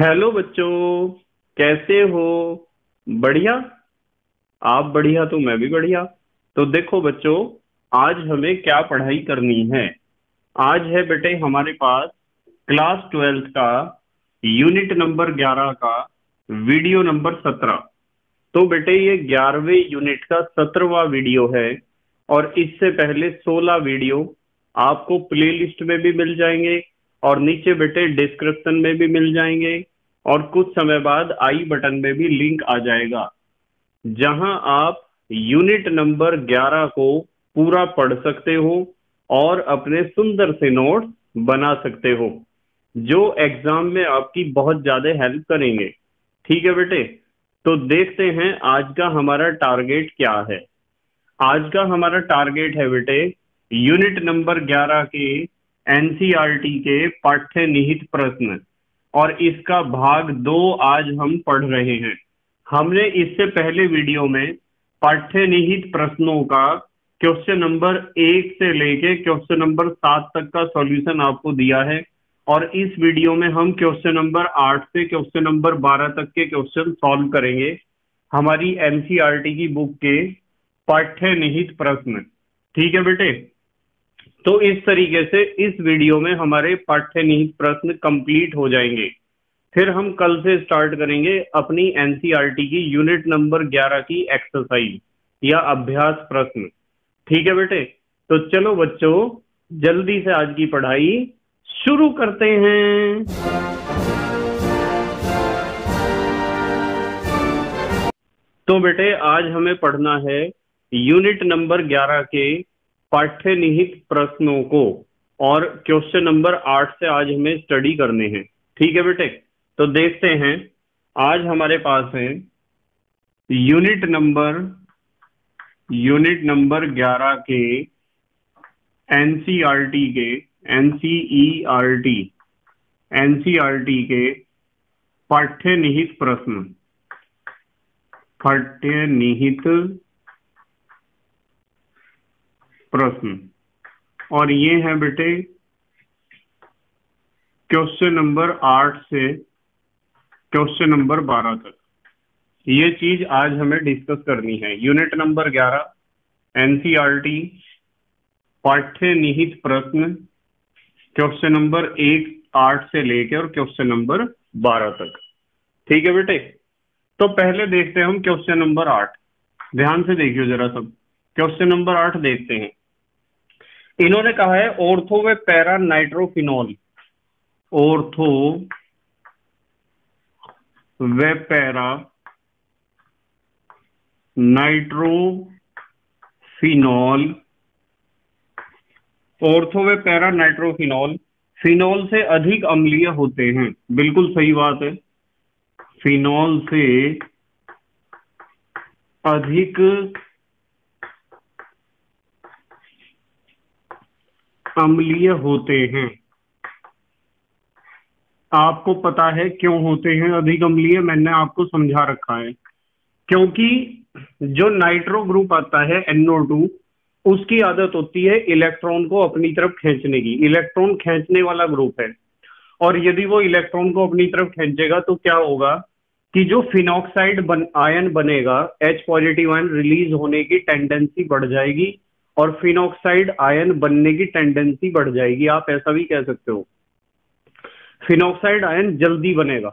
Hello बच्चों, कैसे हो? बढ़िया? आप बढ़िया तो मैं भी बढ़िया। तो देखो बच्चों, आज हमें क्या पढ़ाई करनी है? आज है बेटे हमारे पास क्लास ट्वेल्थ का, यूनिट नंबर ग्यारह का, वीडियो नंबर सत्रह। तो बेटे ये ग्यारहवें यूनिट का सत्रहवा वीडियो है और इससे पहले सोलह वीडियो आपको प्लेलिस्ट में भी मिल जाएँगे। और नीचे बेटे डिस्क्रिप्शन में भी मिल जाएँगे और कुछ समय बाद आई बटन में भी लिंक आ जाएगा, जहाँ आप यूनिट नंबर 11 को पूरा पढ़ सकते हो और अपने सुंदर से नोट्स बना सकते हो, जो एग्ज़ाम में आपकी बहुत ज़्यादा हेल्प करेंगे। ठीक है बेटे? तो देखते हैं आज का हमारा टारगेट क्या है। आज का हमारा टारगेट है बेटे यूनिट नंबर 11 के एनसीईआरटी के पाठ्य निहित प्रश्न, और इसका भाग दो आज हम पढ़ रहे हैं। हमने इससे पहले वीडियो में पाठ्य निहित प्रश्नों का क्वेश्चन नंबर एक से लेके क्वेश्चन नंबर सात तक का सॉल्यूशन आपको दिया है, और इस वीडियो में हम क्वेश्चन नंबर आठ से क्वेश्चन नंबर बारह तक के क्वेश्चन सॉल्व करेंगे। हमारी एनसीईआरटी की बुक के पाठ्य निहित प्रश्न। ठीक है बेटे? तो इस तरीके से इस वीडियो में हमारे पाठ्य निहित प्रश्न कंप्लीट हो जाएँगे। फिर हम कल से स्टार्ट करेंगे अपनी एनसीईआरटी की यूनिट नंबर 11 की एक्सरसाइज या अभ्यास प्रश्न। ठीक है बेटे? तो चलो बच्चों, जल्दी से आज की पढ़ाई शुरू करते हैं। तो बेटे, आज हमें पढ़ना है यूनिट नंबर 11 के पाठ्य निहित प्रश्नों को और क्वेश्चन नंबर आठ से आज हमें स्टडी करने हैं। ठीक है बेटे? तो देखते हैं। आज हमारे पास है यूनिट नंबर यूनिट नंबर ग्यारह के एनसीईआरटी के एनसीईआरटी एनसीईआरटी के पाठ्य निहित प्रश्न। पाठ्य निहित प्रश्न। और ये है बेटे क्वेश्चन नंबर आठ से क्वेश्चन नंबर बारह तक। ये चीज़ आज हमें डिस्कस करनी है। यूनिट नंबर ग्यारह, एनसीईआरटी पाठ्य निहित प्रश्न, क्वेश्चन नंबर एक, आठ से लेकर और क्वेश्चन नंबर बारह तक। ठीक है बेटे? तो पहले देखते हैं हम क्वेश्चन नंबर आठ। ध्यान से देखियो जरा सब। क्वेश्चन नंबर आठ देखते हैं। इन्होंने कहा है ऑर्थो व पैरा नाइट्रोफिनॉल। ओर्थो व पैरा नाइट्रोफिनॉल। ओर्थो व पैरा नाइट्रोफिनॉल। फिनॉल से अधिक अम्लीय होते हैं। बिल्कुल सही बात है। फिनॉल से अधिक अम्लीय होते हैं। आपको पता है क्यों होते हैं? अधिक अम्लीय मैंने आपको समझा रखा है। क्योंकि जो नाइट्रो ग्रुप आता है NO2 उसकी आदत होती है इलेक्ट्रॉन को अपनी तरफ़ खींचने की। इलेक्ट्रॉन खींचने वाला ग्रुप है। और यदि वो इलेक्ट्रॉन को अपनी तरफ़ खींचेगा तो क्या होगा कि जो फिनॉक्साइड बन, आयन बनेगा एच पॉजिटिव आयन रिलीज़ होने की टेंडेंसी बढ़ जाएगी। और फिनोक्साइड आयन बनने की टेंडेंसी बढ़ जाएगी। आप ऐसा भी कह सकते हो। फिनोक्साइड आयन जल्दी बनेगा।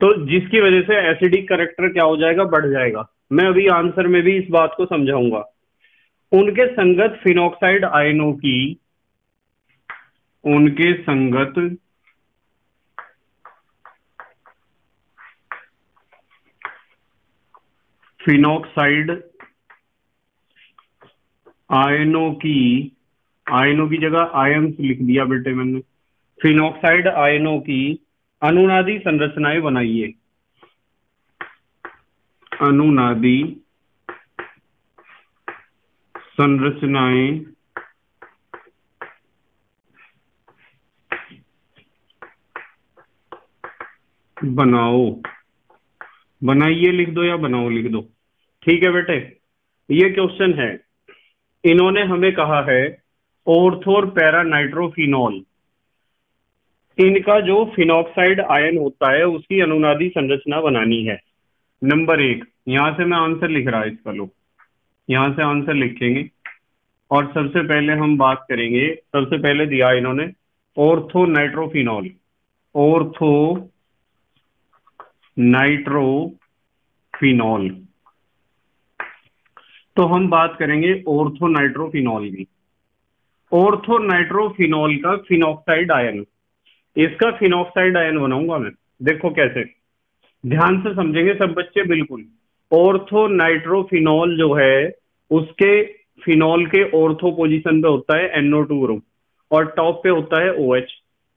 तो जिसकी वजह से एसिडिक करेक्टर क्या हो जाएगा? बढ़ जाएगा। मैं अभी आंसर में भी इस बात को समझाऊँगा। उनके संगत फिनोक्साइड आयनों की, उनके संगत फिनॉक्साइड आयनों की आयनों की जगह आयन लिख दिया बेटे मैंने। फिनोक्साइड आयनों की अनुनादी संरचनाएँ बनाइए अनुनादी संरचनाएँ बनाओ। बनाइए लिख दो या बनाओ लिख दो। ठीक है बेटे, ये क्वेश्चन है। इन्होंने हमें कहा है, ओर्थोर पैरा नाइट्रोफिनॉल। इनका जो फिनॉक्साइड आयन होता है, उसकी अनुनादी संरचना बनानी है। नंबर एक, यहाँ से मैं आंसर लिख रहा है इसका लोग। यहाँ से आंसर लिखेंगे। और सबसे पहले हम बात करेंगे, सबसे पहले दिया इन्होंने, ओर्थो नाइट्रोफिनॉल। Ortho nitrophenol. तो हम बात करेंगे ऑर्थो नाइट्रोफिनॉल की। ऑर्थो नाइट्रोफिनॉल का फिनॉक्साइड आयन। इसका फिनॉक्साइड आयन बनाऊँगा मैं। देखो कैसे। ध्यान से समझेंगे सब बच्चे? बिल्कुल। ऑर्थो नाइट्रोफिनॉल जो है, उसके फिनॉल के ऑर्थो पोजीशन पे होता है एनओ टू ग्रुप और टॉप पे होता है ओ OH.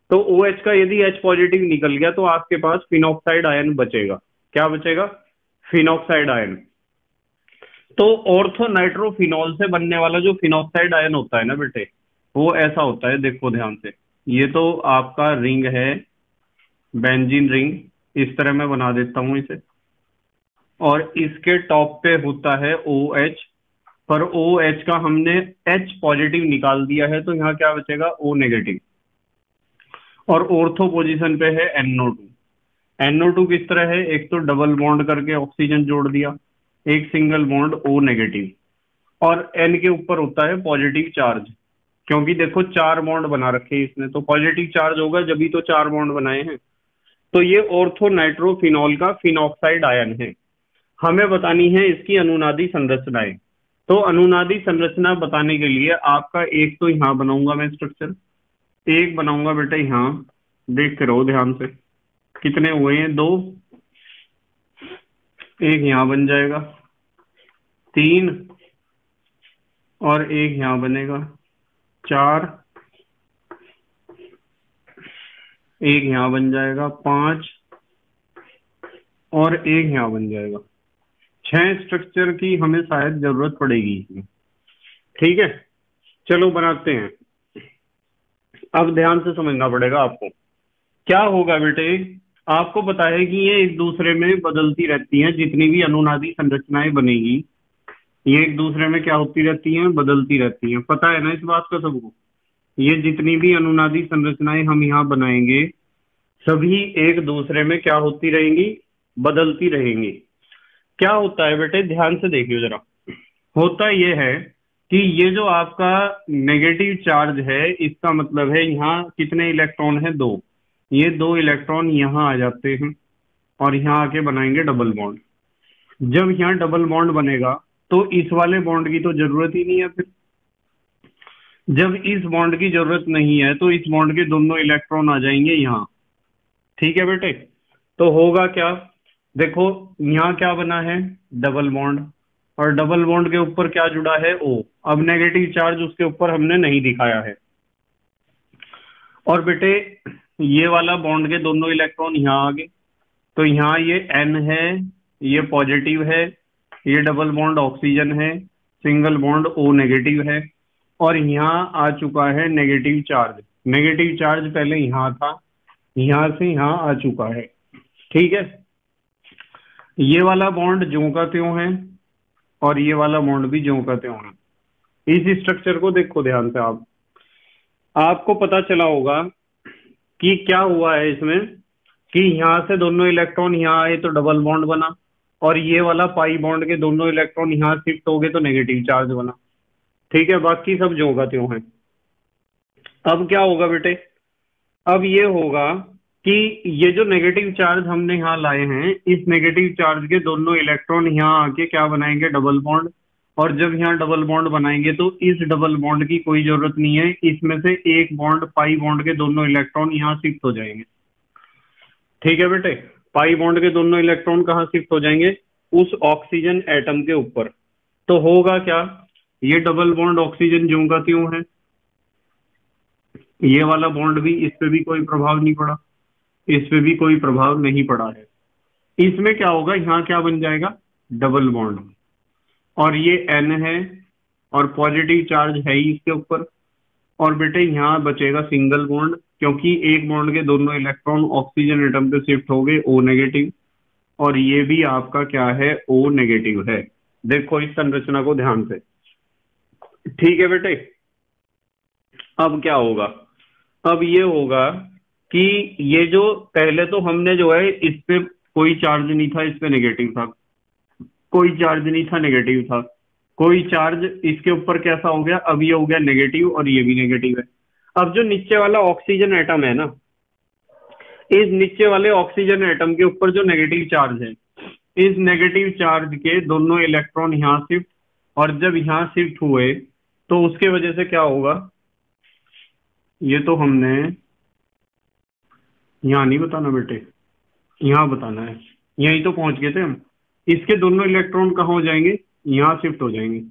तो ओ OH का यदि एच पॉजिटिव निकल गया तो आपके पास फिनॉक्साइड आयन बचेगा। क्या बचेगा? Phenoxide ion. तो ऑर्थो नाइट्रोफिनॉल से बनने वाला जो फिनोक्साइड आयन होता है ना बेटे, वो ऐसा होता है, देखो ध्यान से। ये तो आपका रिंग है, बेंजीन रिंग, इस तरह मैं बना देता हूँ इसे। और इसके टॉप पे होता है ओ OH पर ओ OH का हमने एच पॉजिटिव निकाल दिया है तो यहाँ क्या बचेगा? ओ नेगेटिव और ऑर्थो पोजीशन पे है NO2 NO2 किस तरह है? एक तो डबल बॉन्ड करके ऑक्सीजन जोड़ दिया। एक सिंगल बॉन्ड ओ नेगेटिव और N के ऊपर होता है पॉजिटिव चार्ज क्योंकि देखो चार बॉन्ड बना रखे हैं इसने तो पॉजिटिव चार्ज होगा जब तो चार बॉन्ड बनाए हैं। तो ये ऑर्थो नाइट्रोफिनॉल का फिनॉक्साइड आयन है। हमें बतानी है इसकी अनुनादी संरचनाएँ। तो अनुनादी संरचना बताने के लिए आपका एक तो यहाँ बनाऊँगा मैं स्ट्रक्चर एक बनाऊँगा बेटा यहाँ। देख के रहो ध्यान से। कितने हुए हैं? दो एक यहाँ बन जाएगा। तीन और एक यहाँ बनेगा। चार एक यहाँ बन जाएगा। पाँच और एक यहाँ बन जाएगा। छह स्ट्रक्चर की हमें शायद ज़रूरत पड़ेगी इसमें। ठीक है? चलो बनाते हैं। अब ध्यान से समझना पड़ेगा आपको। क्या होगा बेटे? आपको है कि ये एक दूसरे में बदलती रहती हैं, जितनी भी अनुनादी संरचनाएँ बनेगी, ये एक दूसरे में क्या होती रहती हैं, बदलती रहती हैं। पता है ना इस बात का सबको? ये जितनी भी अनुनादी संरचनाएँ हम यहाँ बनाएँगे, सभी एक दूसरे में क्या होती रहेंगी? बदलती रहेंगी। क्या होता है बेटे? ध्यान से देखियो जरा। होता यह है कि ये जो आपका नेगेटिव चार्ज है, इसका मतलब है यहाँ कितने इलेक्ट्रॉन है? दो। ये दो इलेक्ट्रॉन यहाँ आ जाते हैं और यहाँ आके बनाएँगे डबल बॉन्ड जब यहाँ डबल बॉन्ड बनेगा तो इस वाले बॉन्ड की तो ज़रूरत ही नहीं है फिर। जब इस बॉन्ड की ज़रूरत नहीं है तो इस बॉन्ड के दोनों इलेक्ट्रॉन आ जाएँगे यहाँ। ठीक है बेटे? तो होगा क्या? देखो, यहाँ क्या बना है? डबल बॉन्ड और डबल बॉन्ड के ऊपर क्या जुड़ा है? ओ अब नेगेटिव चार्ज उसके ऊपर हमने नहीं दिखाया है। और बेटे ये वाला बॉन्ड के दोनों इलेक्ट्रॉन यहाँ आ गए तो यहाँ ये एन है, ये पॉजिटिव है, ये डबल बॉन्ड ऑक्सीजन है सिंगल बॉन्ड ओ नेगेटिव है, और यहाँ आ चुका है नेगेटिव चार्ज नेगेटिव चार्ज पहले यहाँ था, यहाँ से यहाँ आ चुका है। ठीक है? ये वाला बॉन्ड जो का त्यों है, और ये वाला बॉन्ड भी जो का त्यों है। इस स्ट्रक्चर को देखो ध्यान से आप। आपको पता चला होगा कि क्या हुआ है इसमें कि यहाँ से दोनों इलेक्ट्रॉन यहाँ आए तो डबल बॉन्ड बना और ये वाला पाई बॉन्ड के दोनों इलेक्ट्रॉन यहाँ शिफ्ट हो गए तो नेगेटिव चार्ज बना। ठीक है, बाकी सब जो का त्यों है। अब क्या होगा बेटे? अब ये होगा कि ये जो नेगेटिव चार्ज हमने यहाँ लाए हैं, इस नेगेटिव चार्ज के दोनों इलेक्ट्रॉन यहाँ आके क्या बनाएँगे? डबल बॉन्ड और जब यहाँ डबल बॉन्ड बनाएँगे तो इस डबल बॉन्ड की कोई ज़रूरत नहीं है। इसमें से एक बॉन्ड पाई बॉन्ड के दोनों इलेक्ट्रॉन यहाँ शिफ्ट हो जाएँगे। ठीक है बेटे? पाई बॉन्ड के दोनों इलेक्ट्रॉन कहाँ शिफ्ट हो जाएँगे? उस ऑक्सीजन एटम के ऊपर। तो होगा क्या? ये डबल बॉन्ड ऑक्सीजन जो का क्यों है। ये वाला बॉन्ड भी, इस पे भी कोई प्रभाव नहीं पड़ा। इस पे भी कोई प्रभाव नहीं पड़ा है। इसमें क्या होगा? यहाँ क्या बन जाएगा? डबल बॉन्ड और ये एन है और पॉजिटिव चार्ज है ही इसके ऊपर। और बेटे यहाँ बचेगा सिंगल बॉन्ड क्योंकि एक बॉन्ड के दोनों इलेक्ट्रॉन ऑक्सीजन एटम पे शिफ्ट हो गए ओ नेगेटिव और ये भी आपका क्या है? ओ नेगेटिव है। देखो इस संरचना को ध्यान से। ठीक है बेटे? अब क्या होगा? अब ये होगा कि ये जो पहले तो हमने जो है, इस पे कोई चार्ज नहीं था, इस पे नेगेटिव था। कोई चार्ज नहीं था नेगेटिव था। कोई चार्ज इसके ऊपर कैसा हो गया? अब ये हो गया नेगेटिव और ये भी नेगेटिव है। अब जो नीचे वाला ऑक्सीजन एटम है ना, इस नीचे वाले ऑक्सीजन एटम के ऊपर जो नेगेटिव चार्ज है, इस नेगेटिव चार्ज के दोनों इलेक्ट्रॉन यहाँ शिफ्ट और जब यहाँ शिफ्ट हुए तो उसके वजह से क्या होगा? ये तो हमने यहाँ नहीं बताना बेटे, यहाँ बताना है। यहीं तो पहुँच गए थे हम। इसके दोनों इलेक्ट्रॉन कहा हो जाएँगे? यहाँ शिफ्ट हो जाएँगे।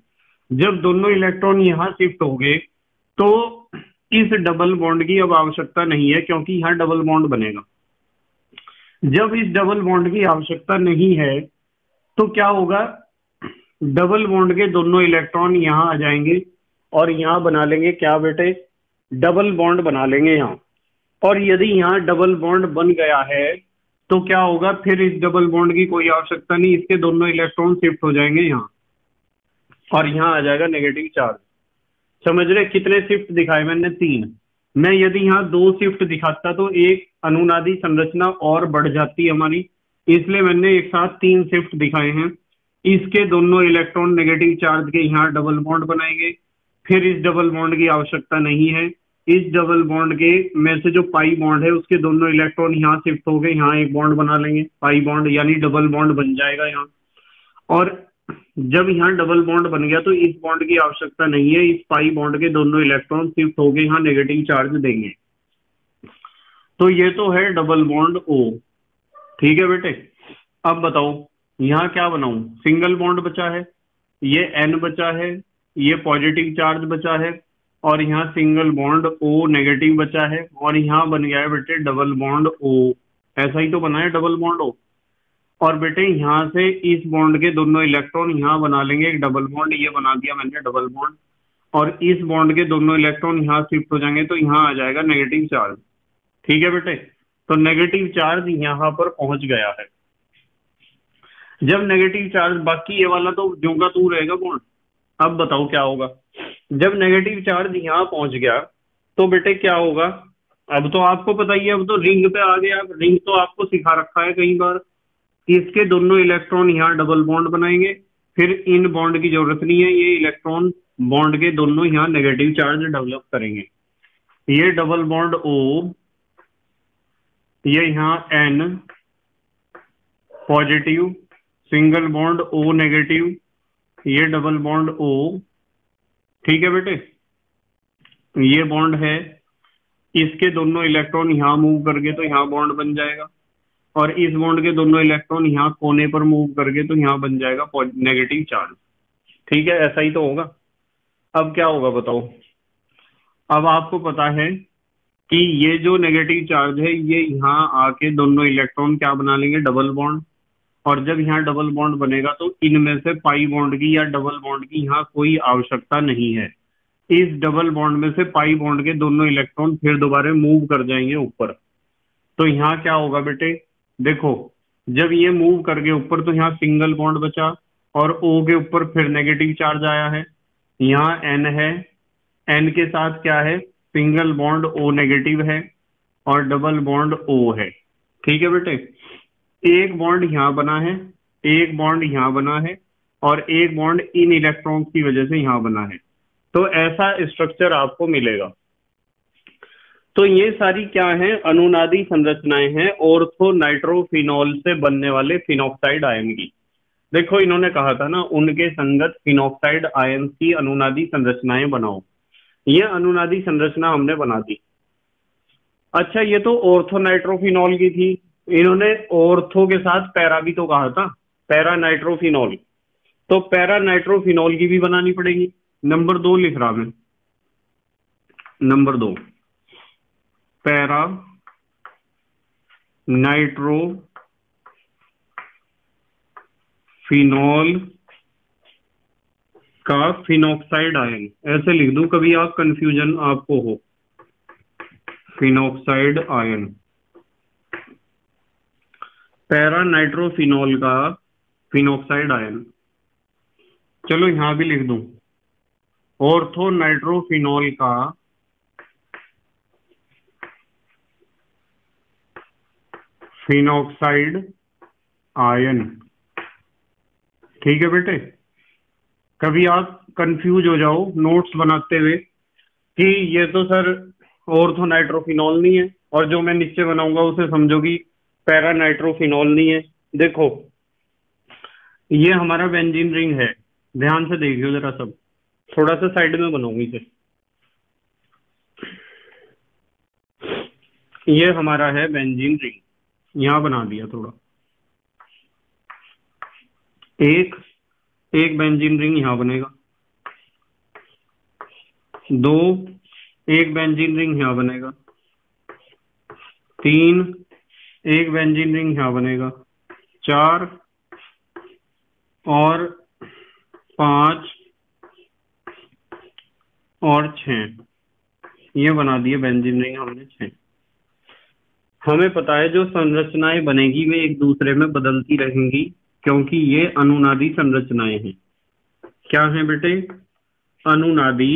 जब दोनों इलेक्ट्रॉन यहाँ शिफ्ट हो गए तो इस डबल बॉन्ड की अब आवश्यकता नहीं है, क्योंकि यहाँ डबल बॉन्ड बनेगा। जब इस डबल बॉन्ड की आवश्यकता नहीं है तो क्या होगा? डबल बॉन्ड के दोनों इलेक्ट्रॉन यहाँ आ जाएँगे और यहाँ बना लेंगे। क्या बेटे? डबल बॉन्ड बना लेंगे यहाँ। और यदि यहाँ डबल बॉन्ड बन गया है तो क्या होगा? फिर इस डबल बॉन्ड की कोई आवश्यकता नहीं, इसके दोनों इलेक्ट्रॉन शिफ्ट हो जाएँगे यहाँ। और यहाँ आ जाएगा नेगेटिव चार्ज समझ रहे? कितने शिफ्ट दिखाए मैंने? तीन। मैं यदि यहाँ दो शिफ्ट दिखाता तो एक अनुनादी संरचना और बढ़ जाती हमारी। इसलिए मैंने एक साथ तीन शिफ्ट दिखाए हैं। इसके दोनों इलेक्ट्रॉन नेगेटिव चार्ज के यहाँ डबल बॉन्ड बनाएँगे। फिर इस डबल बॉन्ड की आवश्यकता नहीं है। इस डबल बॉन्ड के में से जो पाई बॉन्ड है, उसके दोनों इलेक्ट्रॉन यहाँ शिफ्ट हो गए, यहाँ एक बॉन्ड बना लेंगे। पाई बॉन्ड यानी डबल बॉन्ड बन जाएगा यहाँ। और जब यहाँ डबल बॉन्ड बन गया तो इस बॉन्ड की आवश्यकता नहीं है। इस पाई बॉन्ड के दोनों इलेक्ट्रॉन शिफ्ट हो गए, यहाँ नेगेटिव चार्ज देंगे। तो ये तो है डबल बॉन्ड ओ ठीक है बेटे? अब बताओ, यहाँ क्या बनाऊ? सिंगल बॉन्ड बचा है, ये एन बचा है, ये पॉजिटिव चार्ज बचा है और यहाँ सिंगल बॉन्ड ओ नेगेटिव बचा है और यहाँ बन गया है बेटे डबल बॉन्ड ओ ऐसा ही तो बना है डबल बॉन्ड ओ और बेटे यहाँ से इस बॉन्ड के दोनों इलेक्ट्रॉन यहाँ बना लेंगे। एक डबल बॉन्ड ये बना दिया मैंने डबल बॉन्ड और इस बॉन्ड के दोनों इलेक्ट्रॉन यहाँ शिफ्ट हो जाएँगे तो यहाँ आ जाएगा नेगेटिव चार्ज ठीक है बेटे? तो नेगेटिव चार्ज यहाँ पर पहुँच गया है। जब नेगेटिव चार्ज बाकी ये वाला तो जो का तू रहेगा बॉन्ड अब बताओ क्या होगा। जब नेगेटिव चार्ज यहाँ पहुँच गया तो बेटे क्या होगा? अब तो आपको पता ही है, अब तो रिंग पे आ गया। रिंग तो आपको सिखा रखा है कई बार। इसके दोनों इलेक्ट्रॉन यहाँ डबल बॉन्ड बनाएँगे। फिर इन बॉन्ड की ज़रूरत नहीं है, ये इलेक्ट्रॉन बॉन्ड के दोनों यहाँ नेगेटिव चार्ज डेवलप करेंगे। ये डबल बॉन्ड ओ ये यहाँ N positive single bond O negative ये डबल बॉन्ड ओ ठीक है बेटे? ये बॉन्ड है। इसके दोनों इलेक्ट्रॉन यहाँ मूव करके तो यहाँ बॉन्ड बन जाएगा। और इस बॉन्ड के दोनों इलेक्ट्रॉन यहाँ कोने पर मूव करके तो यहाँ बन जाएगा नेगेटिव चार्ज ठीक है? ऐसा ही तो होगा। अब क्या होगा बताओ? अब आपको पता है कि ये जो नेगेटिव चार्ज है, ये यहाँ आके दोनों इलेक्ट्रॉन क्या बना लेंगे? डबल बॉन्ड और जब यहाँ डबल बॉन्ड बनेगा तो इनमें से पाई बॉन्ड की या डबल बॉन्ड की यहाँ कोई आवश्यकता नहीं है। इस डबल बॉन्ड में से पाई बॉन्ड के दोनों इलेक्ट्रॉन फिर दोबारा मूव कर जाएँगे ऊपर। तो यहाँ क्या होगा बेटे? देखो, जब ये मूव करके ऊपर तो यहाँ सिंगल बॉन्ड बचा और ओ के ऊपर फिर नेगेटिव चार्ज आया है। यहाँ एन है। एन के साथ क्या है? सिंगल बॉन्ड ओ नेगेटिव है और डबल बॉन्ड ओ है। ठीक है बेटे? एक बॉन्ड यहाँ बना है, एक बॉन्ड यहाँ बना है और एक बॉन्ड इन इलेक्ट्रॉन्स की वजह से यहाँ बना है। तो ऐसा स्ट्रक्चर आपको मिलेगा। तो ये सारी क्या है? अनुनादी संरचनाएँ हैं ऑर्थो नाइट्रोफिनॉल से बनने वाले फिनॉक्साइड आयन की। देखो, इन्होंने कहा था ना, उनके संगत फिनॉक्साइड आयन की अनुनादी संरचनाएँ बनाओ। ये अनुनादी संरचना हमने बना दी। अच्छा ये तो ऑर्थो नाइट्रोफिनॉल की थी। इन्होंने ऑर्थो के साथ पैरा भी तो कहा था, पैरा नाइट्रोफिनॉल। तो पैरा नाइट्रोफिनॉल की भी बनानी पड़ेगी। नंबर दो लिख रहा मैं। नंबर दो। पैरा नाइट्रो फिनॉल का फिनॉक्साइड आयन। ऐसे लिख दू, कभी आप कंफ्यूजन आपको हो। Phenoxide ion. पैरा नाइट्रोफिनोल का फिनोक्साइड आयन। चलो यहाँ भी लिख दूँ। ऑर्थो नाइट्रोफिनॉल का फिनोक्साइड आयन। ठीक है बेटे? कभी आप कंफ्यूज हो जाओ नोट्स बनाते हुए कि ये तो सर ऑर्थो नाइट्रोफिनॉल नहीं है और जो मैं नीचे बनाऊँगा उसे समझोगी पैरा नाइट्रोफिनॉल नहीं है। देखो, ये हमारा बेंजीन रिंग है। ध्यान से देखियो जरा सब। थोड़ा सा साइड में बनाऊँगी इसे ये हमारा है बेंजीन रिंग यहाँ बना दिया थोड़ा। एक एक बेंजीन रिंग यहाँ बनेगा। दो, एक बेंजीन रिंग यहाँ बनेगा। तीन एक बेंजीन रिंग यहाँ बनेगा। चार और पाँच और छ ये बना दिए बेंजीन रिंग हमने छ हमें पता है जो संरचनाएँ बनेगी वे एक दूसरे में बदलती रहेंगी, क्योंकि ये अनुनादी संरचनाएँ हैं। क्या है बेटे? अनुनादी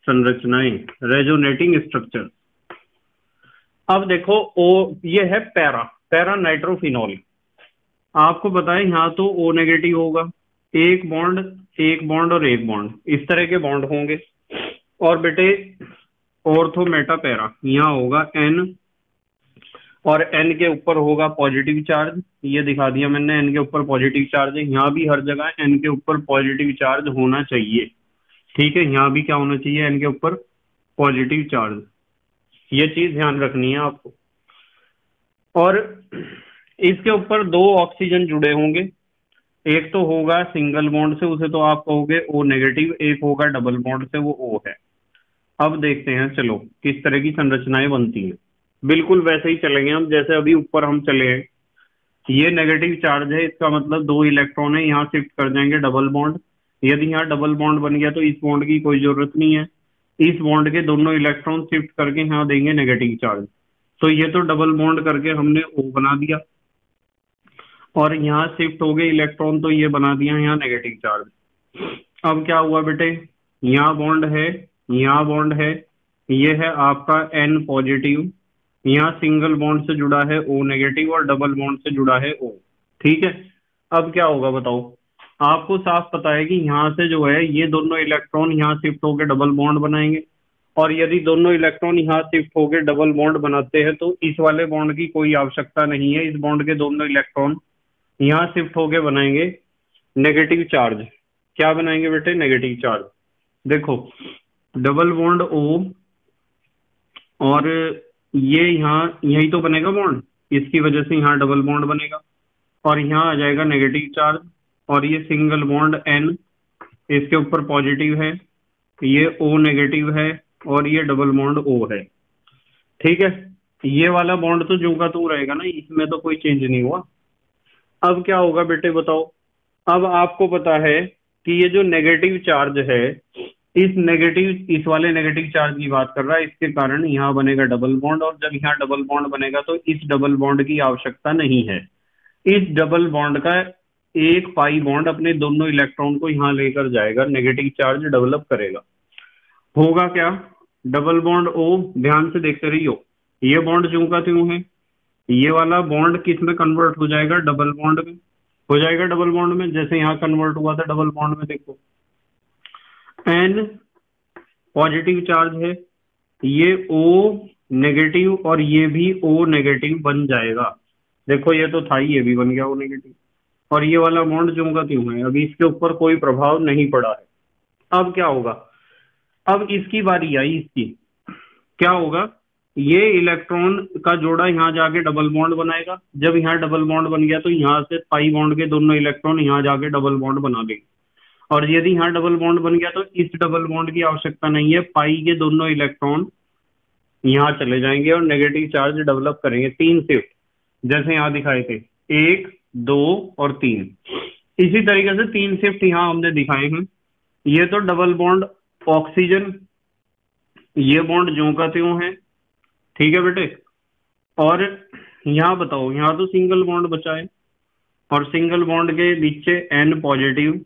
संरचनाएँ रेजोनेटिंग स्ट्रक्चर अब देखो, ओ, ये है पैरा पैरा नाइट्रोफिनॉल। आपको बताएँ, यहाँ तो ओ नेगेटिव होगा। एक बॉन्ड एक बॉन्ड और एक बॉन्ड इस तरह के बॉन्ड होंगे। और बेटे ऑर्थोमेटा पैरा, यहाँ होगा एन और एन के ऊपर होगा पॉजिटिव चार्ज ये दिखा दिया मैंने एन के ऊपर पॉजिटिव चार्ज है। यहाँ भी हर जगह एन के ऊपर पॉजिटिव चार्ज होना चाहिए। ठीक है, यहाँ भी क्या होना चाहिए? एन के ऊपर पॉजिटिव चार्ज ये चीज़ ध्यान रखनी है आपको। और इसके ऊपर दो ऑक्सीजन जुड़े होंगे। एक तो होगा सिंगल बॉन्ड से, उसे तो आप कहोगे ओ नेगेटिव एक होगा डबल बॉन्ड से, वो ओ है। अब देखते हैं, चलो, किस तरह की संरचनाएँ बनती हैं। बिल्कुल वैसे ही चलेंगे हम, जैसे अभी ऊपर हम चले हैं। ये नेगेटिव चार्ज है, इसका मतलब दो इलेक्ट्रॉन है, यहाँ शिफ्ट कर जाएँगे डबल बॉन्ड यदि यहाँ डबल बॉन्ड बन गया तो इस बॉन्ड की कोई ज़रूरत नहीं है। इस बॉन्ड के दोनों इलेक्ट्रॉन शिफ्ट करके यहाँ देंगे नेगेटिव चार्ज तो ये तो डबल बॉन्ड करके हमने ओ बना दिया। और यहाँ शिफ्ट हो गए इलेक्ट्रॉन तो ये बना दिया यहाँ नेगेटिव चार्ज अब क्या हुआ बेटे? यहाँ बॉन्ड है, यहाँ बॉन्ड है, ये है आपका एन पॉजिटिव यहाँ सिंगल बॉन्ड से जुड़ा है ओ नेगेटिव और डबल बॉन्ड से जुड़ा है ओ ठीक है? अब क्या होगा बताओ? आपको साफ़ पता है कि यहाँ से जो है, ये दोनों इलेक्ट्रॉन यहाँ शिफ्ट होकर डबल बॉन्ड बनाएँगे। और यदि दोनों इलेक्ट्रॉन यहाँ शिफ्ट होकर डबल बॉन्ड बनाते हैं तो इस वाले बॉन्ड की कोई आवश्यकता नहीं है। इस बॉन्ड के दोनों इलेक्ट्रॉन यहाँ शिफ्ट होके बनाएँगे नेगेटिव चार्ज क्या बनाएँगे बेटे? नेगेटिव चार्ज देखो डबल बॉन्ड ओ और ये यहाँ, यही तो बनेगा बॉन्ड इसकी वजह से यहाँ डबल बॉन्ड बनेगा और यहाँ आ जाएगा नेगेटिव चार्ज और ये सिंगल बॉन्ड एन इसके ऊपर पॉजिटिव है, ये ओ नेगेटिव है और ये डबल बॉन्ड ओ है। ठीक है? ये वाला बॉन्ड तो जो का तो रहेगा ना, इसमें तो कोई चेंज नहीं हुआ। अब क्या होगा बेटे बताओ? अब आपको पता है कि ये जो नेगेटिव चार्ज है, इस नेगेटिव इस वाले नेगेटिव चार्ज की बात कर रहा है, इसके कारण यहाँ बनेगा डबल बॉन्ड और जब यहाँ डबल बॉन्ड बनेगा तो इस डबल बॉन्ड की आवश्यकता नहीं है। इस डबल बॉन्ड का एक पाई बॉन्ड अपने दोनों इलेक्ट्रॉन को यहाँ लेकर जाएगा नेगेटिव चार्ज डेवलप करेगा। होगा क्या? डबल बॉन्ड ओ, ध्यान से देखते रहियो। ये बॉन्ड जो का त्यों है? ये वाला बॉन्ड किसमें कन्वर्ट हो जाएगा? डबल बॉन्ड में। हो जाएगा डबल बॉन्ड में, जैसे यहाँ कन्वर्ट हुआ था डबल बॉन्ड में देखो। एन पॉजिटिव चार्ज है। ये ओ नेगेटिव और ये भी ओ नेगेटिव बन जाएगा। देखो, ये तो था ही, ये भी बन गया ओ नेगेटिव और ये वाला बॉन्ड जो का क्यों है? अभी इसके ऊपर कोई प्रभाव नहीं पड़ा है। अब क्या होगा? अब इसकी बारी आई इसकी। क्या होगा? ये इलेक्ट्रॉन का जोड़ा यहाँ जाके डबल बॉन्ड बनाएगा। जब यहाँ डबल बॉन्ड बन गया तो यहाँ से पाई बॉन्ड के दोनों इलेक्ट्रॉन यहाँ जाके डबल बॉन्ड बना देंगे। और यदि यहाँ डबल बॉन्ड बन गया तो इस डबल बॉन्ड की आवश्यकता नहीं है। पाई के दोनों इलेक्ट्रॉन यहाँ चले जाएँगे और नेगेटिव चार्ज डेवलप करेंगे। तीन शिफ्ट जैसे यहाँ दिखाए थे। एक दो और तीन। इसी तरीके से तीन शिफ्ट यहाँ हमने दिखाए हैं। ये तो डबल बॉन्ड ऑक्सीजन ये बॉन्ड जो का त्यों है। ठीक है बेटे? और यहाँ बताओ, यहाँ तो सिंगल बॉन्ड बचा है। और सिंगल बॉन्ड के नीचे एन पॉजिटिव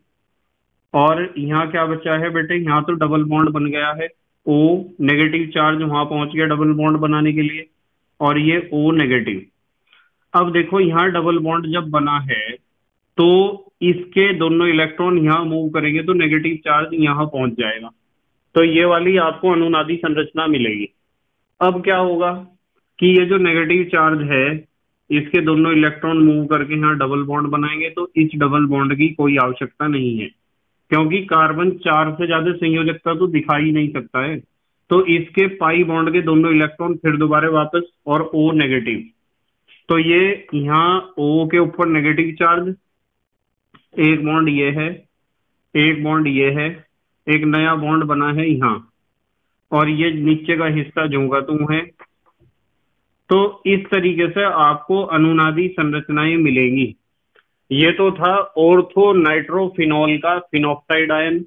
और यहाँ क्या बचा है बेटे? यहाँ तो डबल बॉन्ड बन गया है। ओ नेगेटिव चार्ज वहाँ पहुँच गया डबल बॉन्ड बनाने के लिए। और ये ओ नेगेटिव अब देखो, यहाँ डबल बॉन्ड जब बना है तो इसके दोनों इलेक्ट्रॉन यहाँ मूव करेंगे तो नेगेटिव चार्ज यहाँ पहुँच जाएगा। तो ये वाली आपको अनुनादी संरचना मिलेगी। अब क्या होगा कि ये जो नेगेटिव चार्ज है, इसके दोनों इलेक्ट्रॉन मूव करके यहाँ डबल बॉन्ड बनाएँगे तो इस डबल बॉन्ड की कोई आवश्यकता नहीं है। क्योंकि कार्बन चार से ज़्यादा संयोजकता तो दिखा ही नहीं सकता है। तो इसके पाई बॉन्ड के दोनों इलेक्ट्रॉन फिर दोबारा वापस और ओ नेगेटिव तो ये यहाँ ओ के ऊपर नेगेटिव चार्ज एक बॉन्ड ये है, एक बॉन्ड ये है, एक नया बॉन्ड बना है यहाँ, और ये नीचे का हिस्सा जोगा तू है। तो इस तरीके से आपको अनुनादी संरचनाएँ मिलेंगी। ये तो था ऑर्थो नाइट्रोफिनॉल का फिनोक्साइड आयन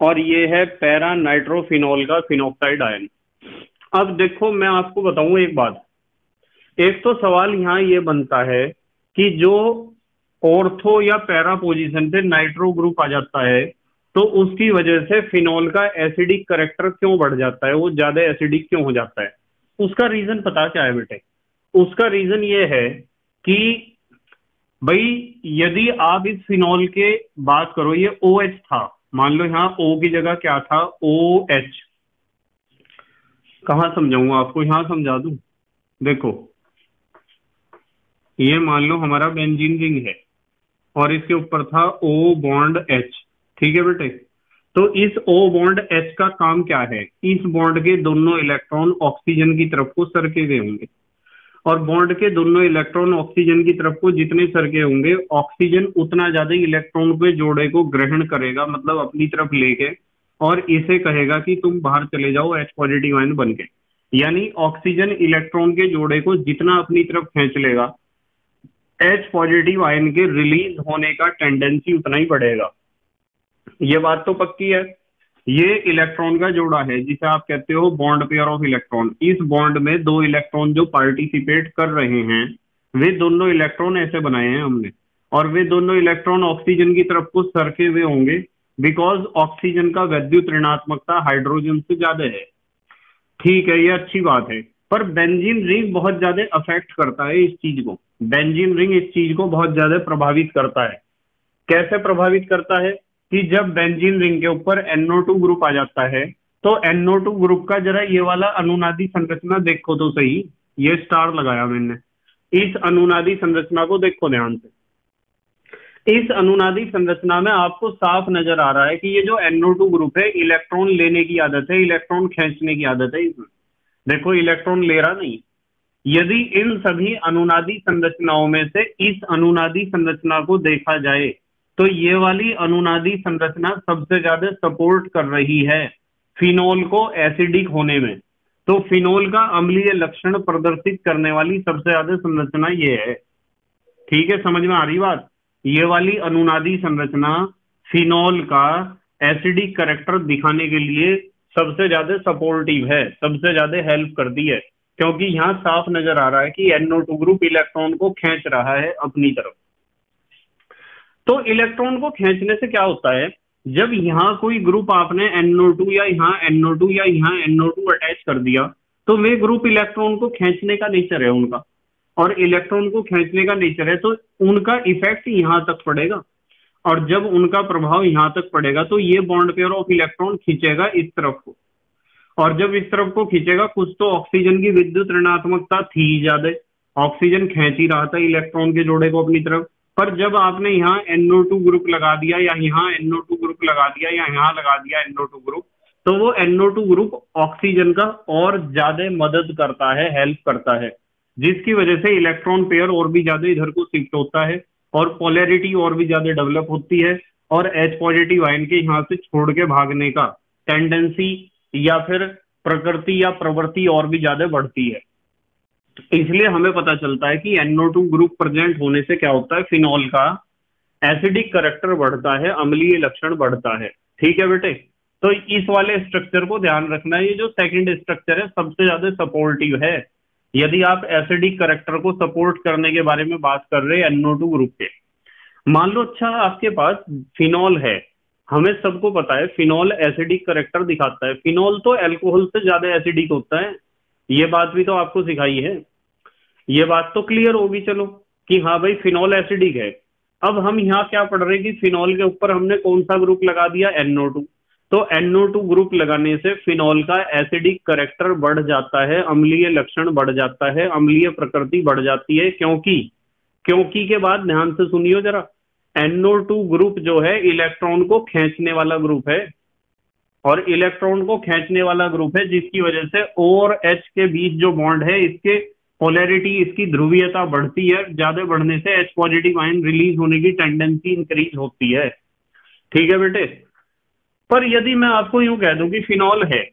और ये है पैरा नाइट्रोफिनॉल का फिनोक्साइड आयन अब देखो, मैं आपको बताऊँ एक बात। एक तो सवाल यहाँ ये बनता है कि जो ऑर्थो या पैरा पोजीशन पे नाइट्रो ग्रुप आ जाता है तो उसकी वजह से फिनॉल का एसिडिक करेक्टर क्यों बढ़ जाता है? वो ज़्यादा एसिडिक क्यों हो जाता है? उसका रीजन पता क्या है बेटे? उसका रीजन ये है कि भाई, यदि आप इस फिनॉल के बात करो, ये ओ OH था। मान लो यहाँ ओ की जगह क्या था? ओ OH कहा समझाऊँगा आपको? यहाँ समझा दू? देखो ये मान लो हमारा बेंजीन रिंग है, और इसके ऊपर था ओ बॉन्ड एच ठीक है बेटे? तो इस ओ बॉन्ड एच का काम क्या है? इस बॉन्ड के दोनों इलेक्ट्रॉन ऑक्सीजन की तरफ़ को सरके गए होंगे। और बॉन्ड के दोनों इलेक्ट्रॉन ऑक्सीजन की तरफ़ को जितने सरके होंगे ऑक्सीजन उतना ज़्यादा इलेक्ट्रॉन के जोड़े को ग्रहण करेगा मतलब अपनी तरफ़ लेके, और इसे कहेगा कि तुम बाहर चले जाओ एच पॉजिटिव आयन बन के यानी ऑक्सीजन इलेक्ट्रॉन के जोड़े को जितना अपनी तरफ़ खींच लेगा एच पॉजिटिव आयन के रिलीज़ होने का टेंडेंसी उतना ही बढ़ेगा। ये बात तो पक्की है। ये इलेक्ट्रॉन का जोड़ा है, जिसे आप कहते हो बॉन्ड पेयर ऑफ़ इलेक्ट्रॉन इस बॉन्ड में दो इलेक्ट्रॉन जो पार्टिसिपेट कर रहे हैं, वे दोनों इलेक्ट्रॉन ऐसे बनाए हैं हमने। और वे दोनों इलेक्ट्रॉन ऑक्सीजन की तरफ़ को सरके हुए होंगे बिकॉज़ ऑक्सीजन का वैद्युत ऋणात्मकता हाइड्रोजन से ज़्यादा है। ठीक है, ये अच्छी बात है। पर बेंजीन रिंग बहुत ज़्यादा अफेक्ट करता है इस चीज़ को। बेंजीन रिंग इस चीज़ को बहुत ज़्यादा प्रभावित करता है। कैसे प्रभावित करता है कि जब बेंजीन रिंग के ऊपर NO2 ग्रुप आ जाता है तो NO2 ग्रुप का जरा ये वाला अनुनादी संरचना देखो तो सही। ये स्टार लगाया मैंने। इस अनुनादी संरचना को देखो ध्यान से। इस अनुनादी संरचना में आपको साफ़ नज़र आ रहा है कि ये जो NO2 ग्रुप है इलेक्ट्रॉन लेने की आदत है इलेक्ट्रॉन खींचने की आदत है इसमें। देखो इलेक्ट्रॉन ले रहा नहीं। यदि इन सभी अनुनादी संरचनाओं में से इस अनुनादी संरचना को देखा जाए तो ये वाली अनुनादी संरचना सबसे ज़्यादा सपोर्ट कर रही है फिनोल को एसिडिक होने में। तो फिनोल का अम्लीय लक्षण प्रदर्शित करने वाली सबसे ज़्यादा संरचना ये है। ठीक है, समझ में आ रही बात? ये वाली अनुनादी संरचना फिनोल का एसिडिक करेक्टर दिखाने के लिए सबसे ज़्यादा सपोर्टिव है, सबसे ज़्यादा हेल्प करती है, क्योंकि यहाँ साफ़ नज़र आ रहा है कि एनओ टू ग्रुप इलेक्ट्रॉन को खींच रहा है अपनी तरफ़। तो इलेक्ट्रॉन को खींचने से क्या होता है, जब यहाँ कोई ग्रुप आपने एनओ टू या यहाँ एनओ टू या यहाँ एनओ टू अटैच कर दिया तो वे ग्रुप इलेक्ट्रॉन को खींचने का नेचर है उनका। और इलेक्ट्रॉन को खींचने का नेचर है तो उनका इफ़ेक्ट यहाँ तक पड़ेगा। और जब उनका प्रभाव यहाँ तक पड़ेगा तो ये बॉन्ड पेयर ऑफ़ इलेक्ट्रॉन खींचेगा इस तरफ़ को। और जब इस तरफ़ को खींचेगा, कुछ तो ऑक्सीजन की विद्युत ऋणात्मकता थी ज़्यादा। ऑक्सीजन खेच ही रहा था इलेक्ट्रॉन के जोड़े को अपनी तरफ़। पर जब आपने यहाँ NO2 ग्रुप लगा दिया, या यहाँ NO2 ग्रुप लगा दिया, या यहाँ लगा दिया NO2 ग्रुप तो वो NO2 ग्रुप ऑक्सीजन का और ज़्यादा मदद करता है हेल्प करता है। जिसकी वजह से इलेक्ट्रॉन पेयर और भी ज़्यादा इधर को शिफ्ट होता है। और पोलैरिटी और भी ज़्यादा डेवलप होती है और एच पॉजिटिव आयन के यहाँ से छोड़ के भागने का टेंडेंसी या फिर प्रकृति या प्रवृत्ति और भी ज़्यादा बढ़ती है। इसलिए हमें पता चलता है कि NO2 ग्रुप प्रेजेंट होने से क्या होता है? फिनॉल का एसिडिक करेक्टर बढ़ता है, अम्लीय लक्षण बढ़ता है। ठीक है बेटे? तो इस वाले स्ट्रक्चर को ध्यान रखना है। ये जो सेकंड स्ट्रक्चर है, सबसे ज़्यादा सपोर्टिव है। यदि आप एसिडिक करेक्टर को सपोर्ट करने के बारे में बात कर रहे हैं एनओ टू ग्रुप के, मान लो अच्छा आपके पास फिनॉल है, हमें सबको पता है फिनॉल एसिडिक करेक्टर दिखाता है। फिनॉल तो एल्कोहल से ज़्यादा एसिडिक होता है। ये बात भी तो आपको सिखाई है। ये बात तो क्लियर होगी, चलो, कि हाँ भाई फिनॉल एसिडिक है। अब हम यहाँ क्या पढ़ रहे हैं कि फिनॉल के ऊपर हमने कौन सा ग्रुप लगा दिया? NO2 तो NO2 ग्रुप लगाने से फिनॉल का एसिडिक करेक्टर बढ़ जाता है, अम्लीय लक्षण बढ़ जाता है, अम्लीय प्रकृति बढ़ जाती है। क्योंकि क्योंकि के बाद ध्यान से सुनियो जरा। NO2 ग्रुप जो है इलेक्ट्रॉन को खींचने वाला ग्रुप है। और इलेक्ट्रॉन को खींचने वाला ग्रुप है, जिसकी वजह से O और H के बीच जो बॉन्ड है, इसके पोलैरिटी इसकी ध्रुवीयता बढ़ती है। ज़्यादा बढ़ने से H पॉजिटिव आयन रिलीज़ होने की टेंडेंसी इंक्रीज होती है। ठीक है बेटे? पर यदि मैं आपको यूँ कह दूँ कि फिनॉल है,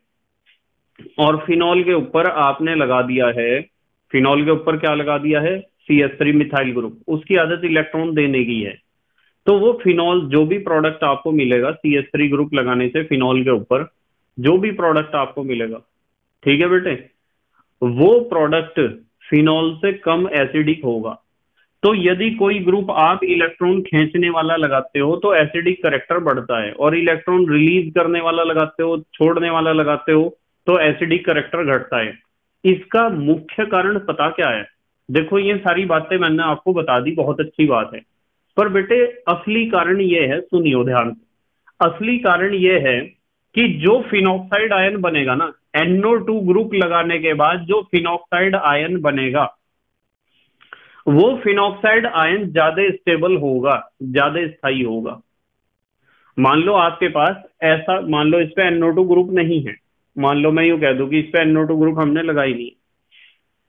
और फिनॉल के ऊपर आपने लगा दिया है, फिनॉल के ऊपर क्या लगा दिया है? C S three methyl group उसकी आदत इलेक्ट्रॉन देने की है। तो वो फिनॉल, जो भी प्रोडक्ट आपको मिलेगा सी एस थ्री ग्रुप लगाने से फिनॉल के ऊपर, जो भी प्रोडक्ट आपको मिलेगा, ठीक है बेटे? वो प्रोडक्ट फिनॉल से कम एसिडिक होगा। तो यदि कोई ग्रुप आप इलेक्ट्रॉन खींचने वाला लगाते हो तो एसिडिक करेक्टर बढ़ता है। और इलेक्ट्रॉन रिलीज़ करने वाला लगाते हो, छोड़ने वाला लगाते हो तो एसिडिक करेक्टर घटता है। इसका मुख्य कारण पता क्या है? देखो, ये सारी बातें मैंने आपको बता दी, बहुत अच्छी बात है। पर बेटे, असली कारण ये है, सुनियो ध्यान से। असली कारण ये है कि जो फिनॉक्साइड आयन बनेगा ना NO2 ग्रुप लगाने के बाद जो फिनॉक्साइड आयन बनेगा वो फिनॉक्साइड आयन ज़्यादा स्टेबल होगा, ज़्यादा स्थायी होगा। मान लो आपके पास ऐसा, मान लो इस पे NO2 ग्रुप नहीं है। मान लो मैं यू कह दूँ कि इस पे NO2 ग्रुप हमने लगाई नहीं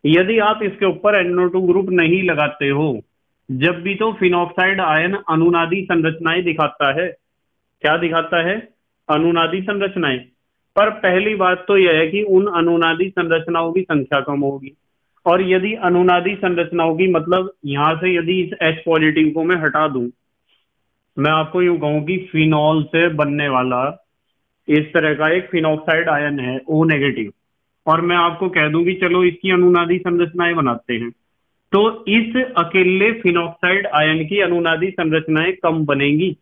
यदि आप इसके ऊपर NO2 ग्रुप नहीं लगाते हो, जब भी तो फिनॉक्साइड आयन अनुनादी संरचनाएँ दिखाता है। क्या दिखाता है? अनुनादी संरचनाएँ। पर पहली बात तो यह है कि उन अनुनादी संरचनाओं की संख्या कम होगी। और यदि अनुनादी संरचनाओं की मतलब यहाँ से यदि इस एच पॉजिटिव को मैं हटा दूँ, मैं आपको यूँ कहूँ कि फिनॉल से बनने वाला इस तरह का एक फिनॉक्साइड आयन है ओ नेगेटिव और मैं आपको कह दूँ कि चलो इसकी अनुनादी संरचनाएँ बनाते हैं। तो इस अकेले फिनॉक्साइड आयन की अनुनादी संरचनाएँ कम बनेगी।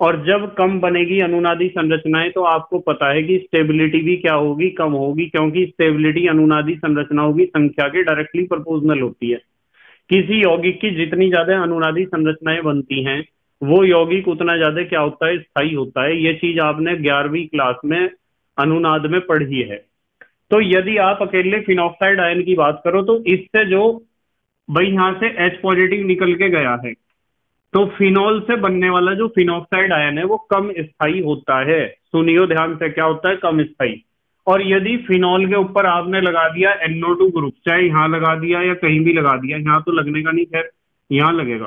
और जब कम बनेगी अनुनादी संरचनाएँ तो आपको पता है कि स्टेबिलिटी भी क्या होगी, कम होगी, क्योंकि स्टेबिलिटी अनुनादी संरचनाओं की संख्या के डायरेक्टली प्रपोजनल होती है। किसी यौगिक की जितनी ज़्यादा अनुनादी संरचनाएँ बनती हैं, वो यौगिक उतना ज़्यादा क्या होता है स्थायी होता है। ये चीज़ आपने ग्यारहवीं क्लास में, अनुनाद में पढ़ी है। तो यदि आप अकेले फिनॉक्साइड आयन की बात करो तो इससे जो, भाई यहाँ से एच पॉजिटिव निकल के गया है। तो फिनॉल से बनने वाला जो फिनॉक्साइड आयन है, वो कम स्थायी होता है। सुनियो ध्यान से क्या होता है? कम स्थायी। और यदि फिनॉल के ऊपर आपने लगा दिया NO2 ग्रुप चाहे यहाँ लगा दिया या कहीं भी लगा दिया, यहाँ तो लगने का नहीं, खैर, यहाँ लगेगा।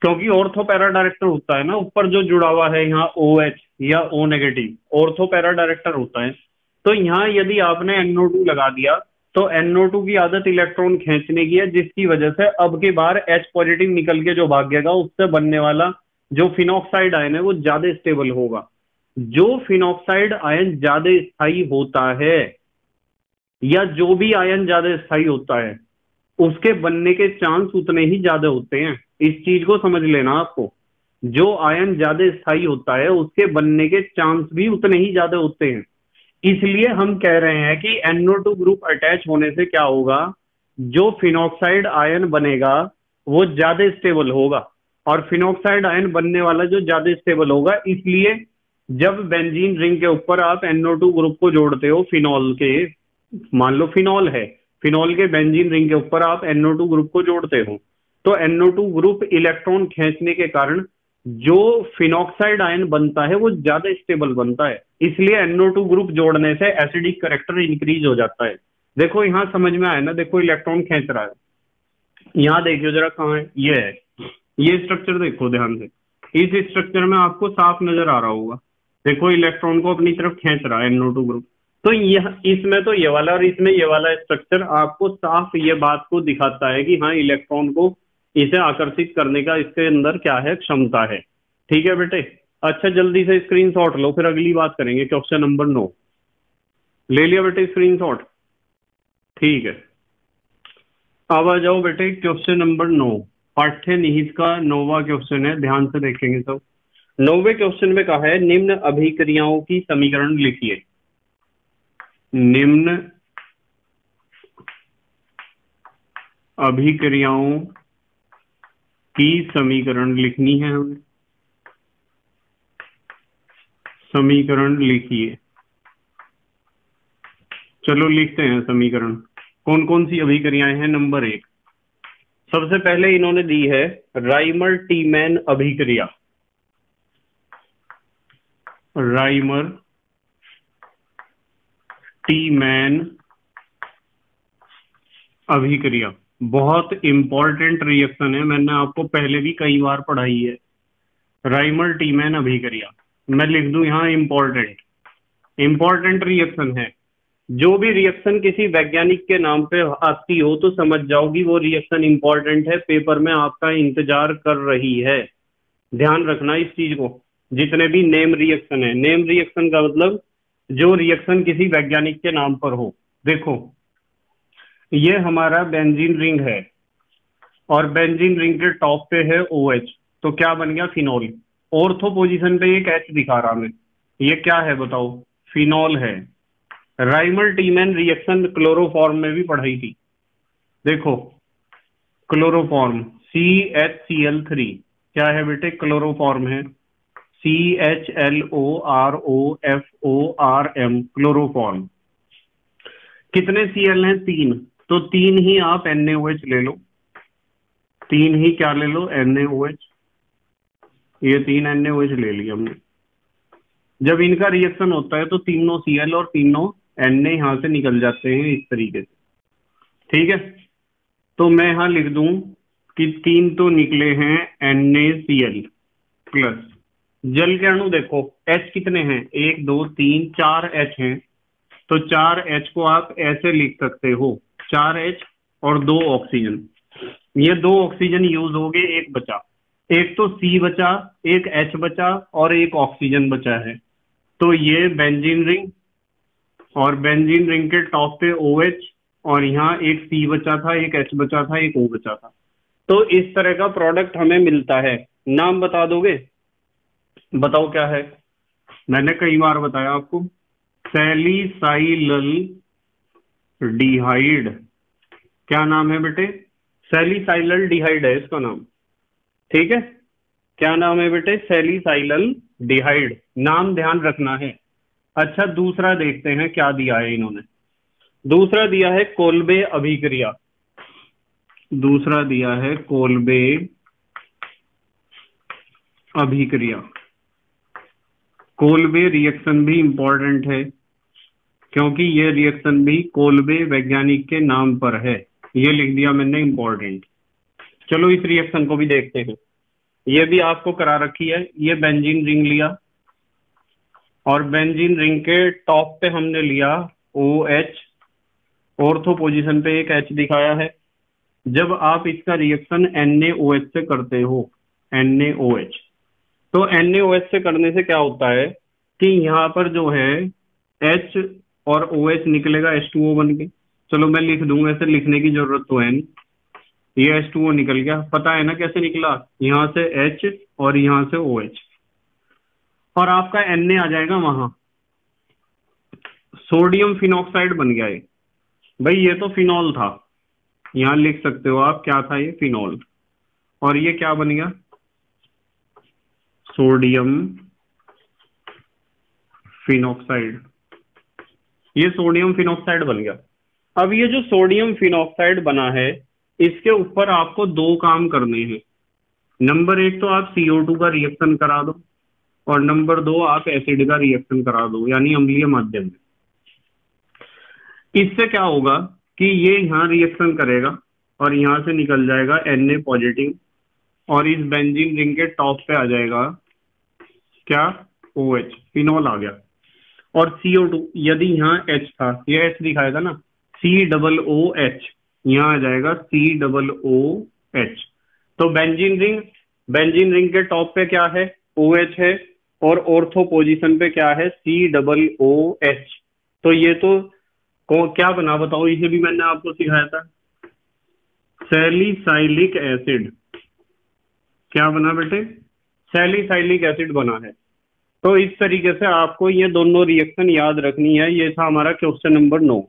क्योंकि ऑर्थो पैरा डायरेक्टर होता है ना, ऊपर जो जुड़ा हुआ है, यहाँ ओ OH या O negative ortho para director होता है। तो यहाँ यदि आपने NO2 लगा दिया तो NO2 की आदत इलेक्ट्रॉन खींचने की है, जिसकी वजह से अब के बार H पॉजिटिव निकल के जो भागेगा उससे बनने वाला जो फिनॉक्साइड आयन है, वो ज़्यादा स्टेबल होगा। जो फिनॉक्साइड आयन ज़्यादा स्थायी होता है, या जो भी आयन ज़्यादा स्थायी होता है, उसके बनने के चांस उतने ही ज़्यादा होते हैं। इस चीज़ को समझ लेना आपको। जो आयन ज़्यादा स्थायी होता है, उसके बनने के चांस भी उतने ही ज़्यादा होते हैं। इसलिए हम कह रहे हैं कि NO2 ग्रुप अटैच होने से क्या होगा? जो फिनॉक्साइड आयन बनेगा, वो ज़्यादा स्टेबल होगा। और फिनॉक्साइड आयन बनने वाला जो ज़्यादा स्टेबल होगा, इसलिए जब बेंजीन रिंग के ऊपर आप NO2 ग्रुप को जोड़ते हो फिनॉल के, मान लो फिनॉल है फिनॉल के बेंजीन रिंग के ऊपर आप NO2 ग्रुप को जोड़ते हो तो NO2 ग्रुप इलेक्ट्रॉन खींचने के कारण जो फिनॉक्साइड आयन बनता है, वो ज़्यादा स्टेबल बनता है। इसलिए NO2 ग्रुप जोड़ने से एसिडिक करेक्टर इंक्रीज हो जाता है। देखो, यहाँ समझ में आया ना? देखो इलेक्ट्रॉन खेच रहा है। यहाँ देखियो जरा कहा है? ये है। ये स्ट्रक्चर देखो ध्यान से। इस स्ट्रक्चर में आपको साफ़ नज़र आ रहा होगा। देखो इलेक्ट्रॉन को अपनी तरफ़ खेच रहा है NO2 ग्रुप तो यह, इसमें तो ये वाला और इसमें ये वाला स्ट्रक्चर आपको साफ़ ये बात को दिखाता है कि हाँ इलेक्ट्रॉन को इसे आकर्षित करने का इसके अंदर क्या है? क्षमता है। ठीक है बेटे? अच्छा जल्दी से स्क्रीन शॉट लो, फिर अगली बात करेंगे क्वेश्चन नंबर नौ ले लिया बेटे स्क्रीन शॉट ठीक है। अब आ जाओ बेटे क्वेश्चन नंबर नौ पाठ्य निहित का नौवा क्वेश्चन है, ध्यान से देखेंगे सब। नौवे क्वेश्चन में कहा है, निम्न अभिक्रियाओं की समीकरण लिखिए। निम्न अभिक्रियाओं की समीकरण लिखनी है हमें। समीकरण लिखिए। चलो लिखते हैं समीकरण। कौन कौन सी अभिक्रियाएँ हैं? नंबर एक। सबसे पहले इन्होंने दी है राइमर टीमैन अभिक्रिया। राइमर टीमैन अभिक्रिया। बहुत इंपॉर्टेंट रिएक्शन है। मैंने आपको पहले भी कई बार पढ़ाई है। राइमर टीमैन अभिक्रिया। मैं लिख दूँ यहाँ इंपॉर्टेंट इंपॉर्टेंट रिएक्शन है। जो भी रिएक्शन किसी वैज्ञानिक के नाम पे आती हो तो समझ जाओगी वो रिएक्शन इंपॉर्टेंट है। पेपर में आपका इंतज़ार कर रही है। ध्यान रखना इस चीज़ को। जितने भी नेम रिएक्शन है। नेम रिएक्शन का मतलब जो रिएक्शन किसी वैज्ञानिक के नाम पर हो। देखो ये हमारा बेंजीन रिंग है। और बेंजीन रिंग के टॉप पे है ओ OH, तो क्या बन गया? फिनॉल ऑर्थो पोजीशन पे एक एच दिखा रहा मैं। ये क्या है बताओ? फिनॉल है। राइमल टीमैन रिएक्शन क्लोरोफॉर्म में भी पढ़ाई थी। देखो chloroform C H C L three क्या है बेटे? क्लोरोफॉर्म है। C H L O R O F O R M chloroform कितने सी एल हैं? तीन। तो तीन ही आप एन ले लो। तीन ही क्या ले लो? एन एच ये तीन एन एच ले लिया हमने। जब इनका रिएक्शन होता है तो तीनों सी एल और तीनों एन ए यहाँ से निकल जाते हैं इस तरीके से। ठीक है? तो मैं यहाँ लिख दूँ कि तीन तो निकले हैं N A C L plus जल के अणु देखो एच कितने हैं? एक, दो, तीन, चार एच हैं। तो चार एच को आप ऐसे लिख सकते हो। चार एच और दो ऑक्सीजन ये दो ऑक्सीजन यूज़ हो गए, एक बचा। एक तो सी बचा, एक एच बचा और एक ऑक्सीजन बचा है। तो ये बेंजीन रिंग और बेंजीन रिंग के टॉप पे ओ OH और यहाँ एक सी बचा था, एक एच बचा था, एक ओ बचा था। तो इस तरह का प्रोडक्ट हमें मिलता है। नाम बता दोगे? बताओ क्या है? मैंने कई बार बताया आपको। सेलिसाइलल डिहाइड क्या नाम है बेटे? सेलिसाइलल डिहाइड है इसका नाम। ठीक है? क्या नाम है बेटे? सेलिसाइलल डिहाइड। नाम ध्यान रखना है। अच्छा दूसरा देखते हैं क्या दिया है इन्होंने। दूसरा दिया है कोलबे अभिक्रिया। दूसरा दिया है कोलबे अभिक्रिया। कोलबे रिएक्शन भी इंपॉर्टेंट है, क्योंकि ये रिएक्शन भी कोलबे वैज्ञानिक के नाम पर है। ये लिख दिया मैंने इंपॉर्टेंट चलो इस रिएक्शन को भी देखते हैं। ये भी आपको करा रखी है। ये बेंजीन रिंग लिया। और बेंजीन रिंग के टॉप पे हमने लिया ओ एच ऑर्थो पोजिशन पे एक एच दिखाया है। जब आप इसका रिएक्शन एच से करते हो एच तो एच से करने से क्या होता है कि यहाँ पर जो है एच और एच निकलेगा एच टू ओ बन के। चलो मैं लिख दूँगा ऐसे लिखने की ज़रूरत तो है नहीं। ये एच टू ओ निकल गया। पता है ना कैसे निकला? यहाँ से एच और यहाँ से ओ एच और आपका एन ए आ जाएगा वहाँ। सोडियम फिनॉक्साइड बन गया ये। भाई, ये तो फिनॉल था। यहाँ लिख सकते हो आप क्या था ये? फिनॉल और ये क्या बन गया? सोडियम फिनॉक्साइड ये सोडियम फिनॉक्साइड बन गया। अब ये जो सोडियम फिनॉक्साइड बना है इसके ऊपर आपको दो काम करने हैं। नंबर एक तो आप CO2 का रिएक्शन करा दो और नंबर दो आप एसिड का रिएक्शन करा दो, यानी अम्लीय माध्यम में। इससे क्या होगा कि ये यहाँ रिएक्शन करेगा और यहाँ से निकल जाएगा एन ए पॉजिटिव और इस बेंजीन रिंग के टॉप पे आ जाएगा क्या? ओ OH फिनॉल आ गया। और सीओ टू यदि यहाँ एच था ये एच दिखाएगा ना सी डबल ओ एच यहाँ आ जाएगा सी डबल ओ एच तो बेंजीन रिंग बेंजीन रिंग के टॉप पे क्या है? ओ OH है और ऑर्थो पोजीशन पे क्या है? सी डबल ओ एच तो ये तो क्या बना बताओ इसे भी मैंने आपको सिखाया था। सैलिसाइलिक एसिड क्या बना बेटे? सैलिसाइलिक एसिड बना है। तो इस तरीके से आपको ये दोनों रिएक्शन याद रखनी है। ये था हमारा क्वेश्चन नंबर नौ।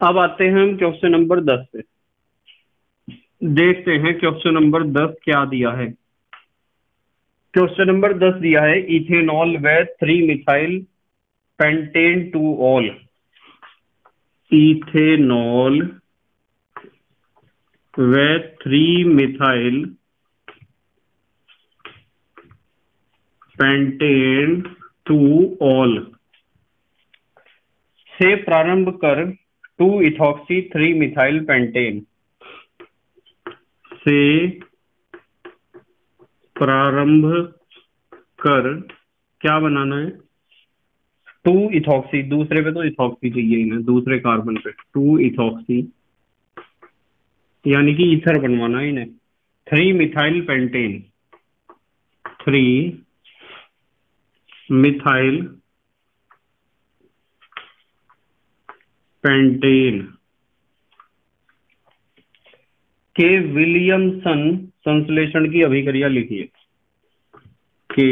अब आते हैं हम क्वेश्चन नंबर दस पे। देखते हैं क्वेश्चन नंबर दस क्या दिया है। क्वेश्चन नंबर दस दिया है, इथेनॉल व three methyl pentane two ol. Ethanol व three methyl pentane two ol. से प्रारंभ कर two ethoxy three methyl pentane से प्रारंभ कर क्या बनाना है? टू इथॉक्सी दूसरे पे तो इथॉक्सी चाहिए इन्हें दूसरे कार्बन पे। टू इथॉक्सी यानी कि इथर बनवाना है इन्हें। Three methyl pentane three methyl pentane के विलियमसन संश्लेषण की अभिक्रिया लिखिए के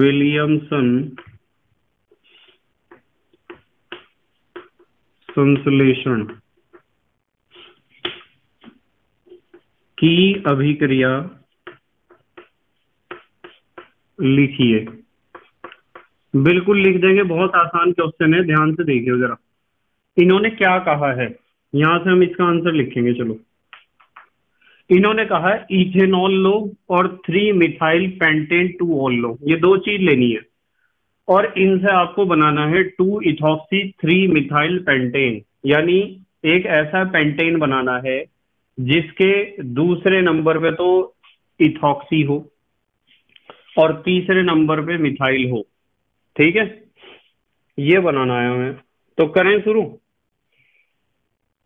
विलियमसन संश्लेषण की अभिक्रिया लिखिए बिल्कुल लिख देंगे, बहुत आसान क्वेश्चन है, ध्यान से देखिए जरा। इन्होंने क्या कहा है? यहाँ से हम इसका आंसर लिखेंगे, चलो। इन्होंने कहा है इथेनॉल लो और three methyl pentane two ol लो। ये दो चीज़ लेनी है। और इनसे आपको बनाना है two ethoxy three methyl pentane यानी एक ऐसा पेंटेन बनाना है, जिसके दूसरे नंबर पे तो इथॉक्सी हो और तीसरे नंबर पे मिथाइल हो। ठीक है? ये बनाना है हमें तो करें शुरू।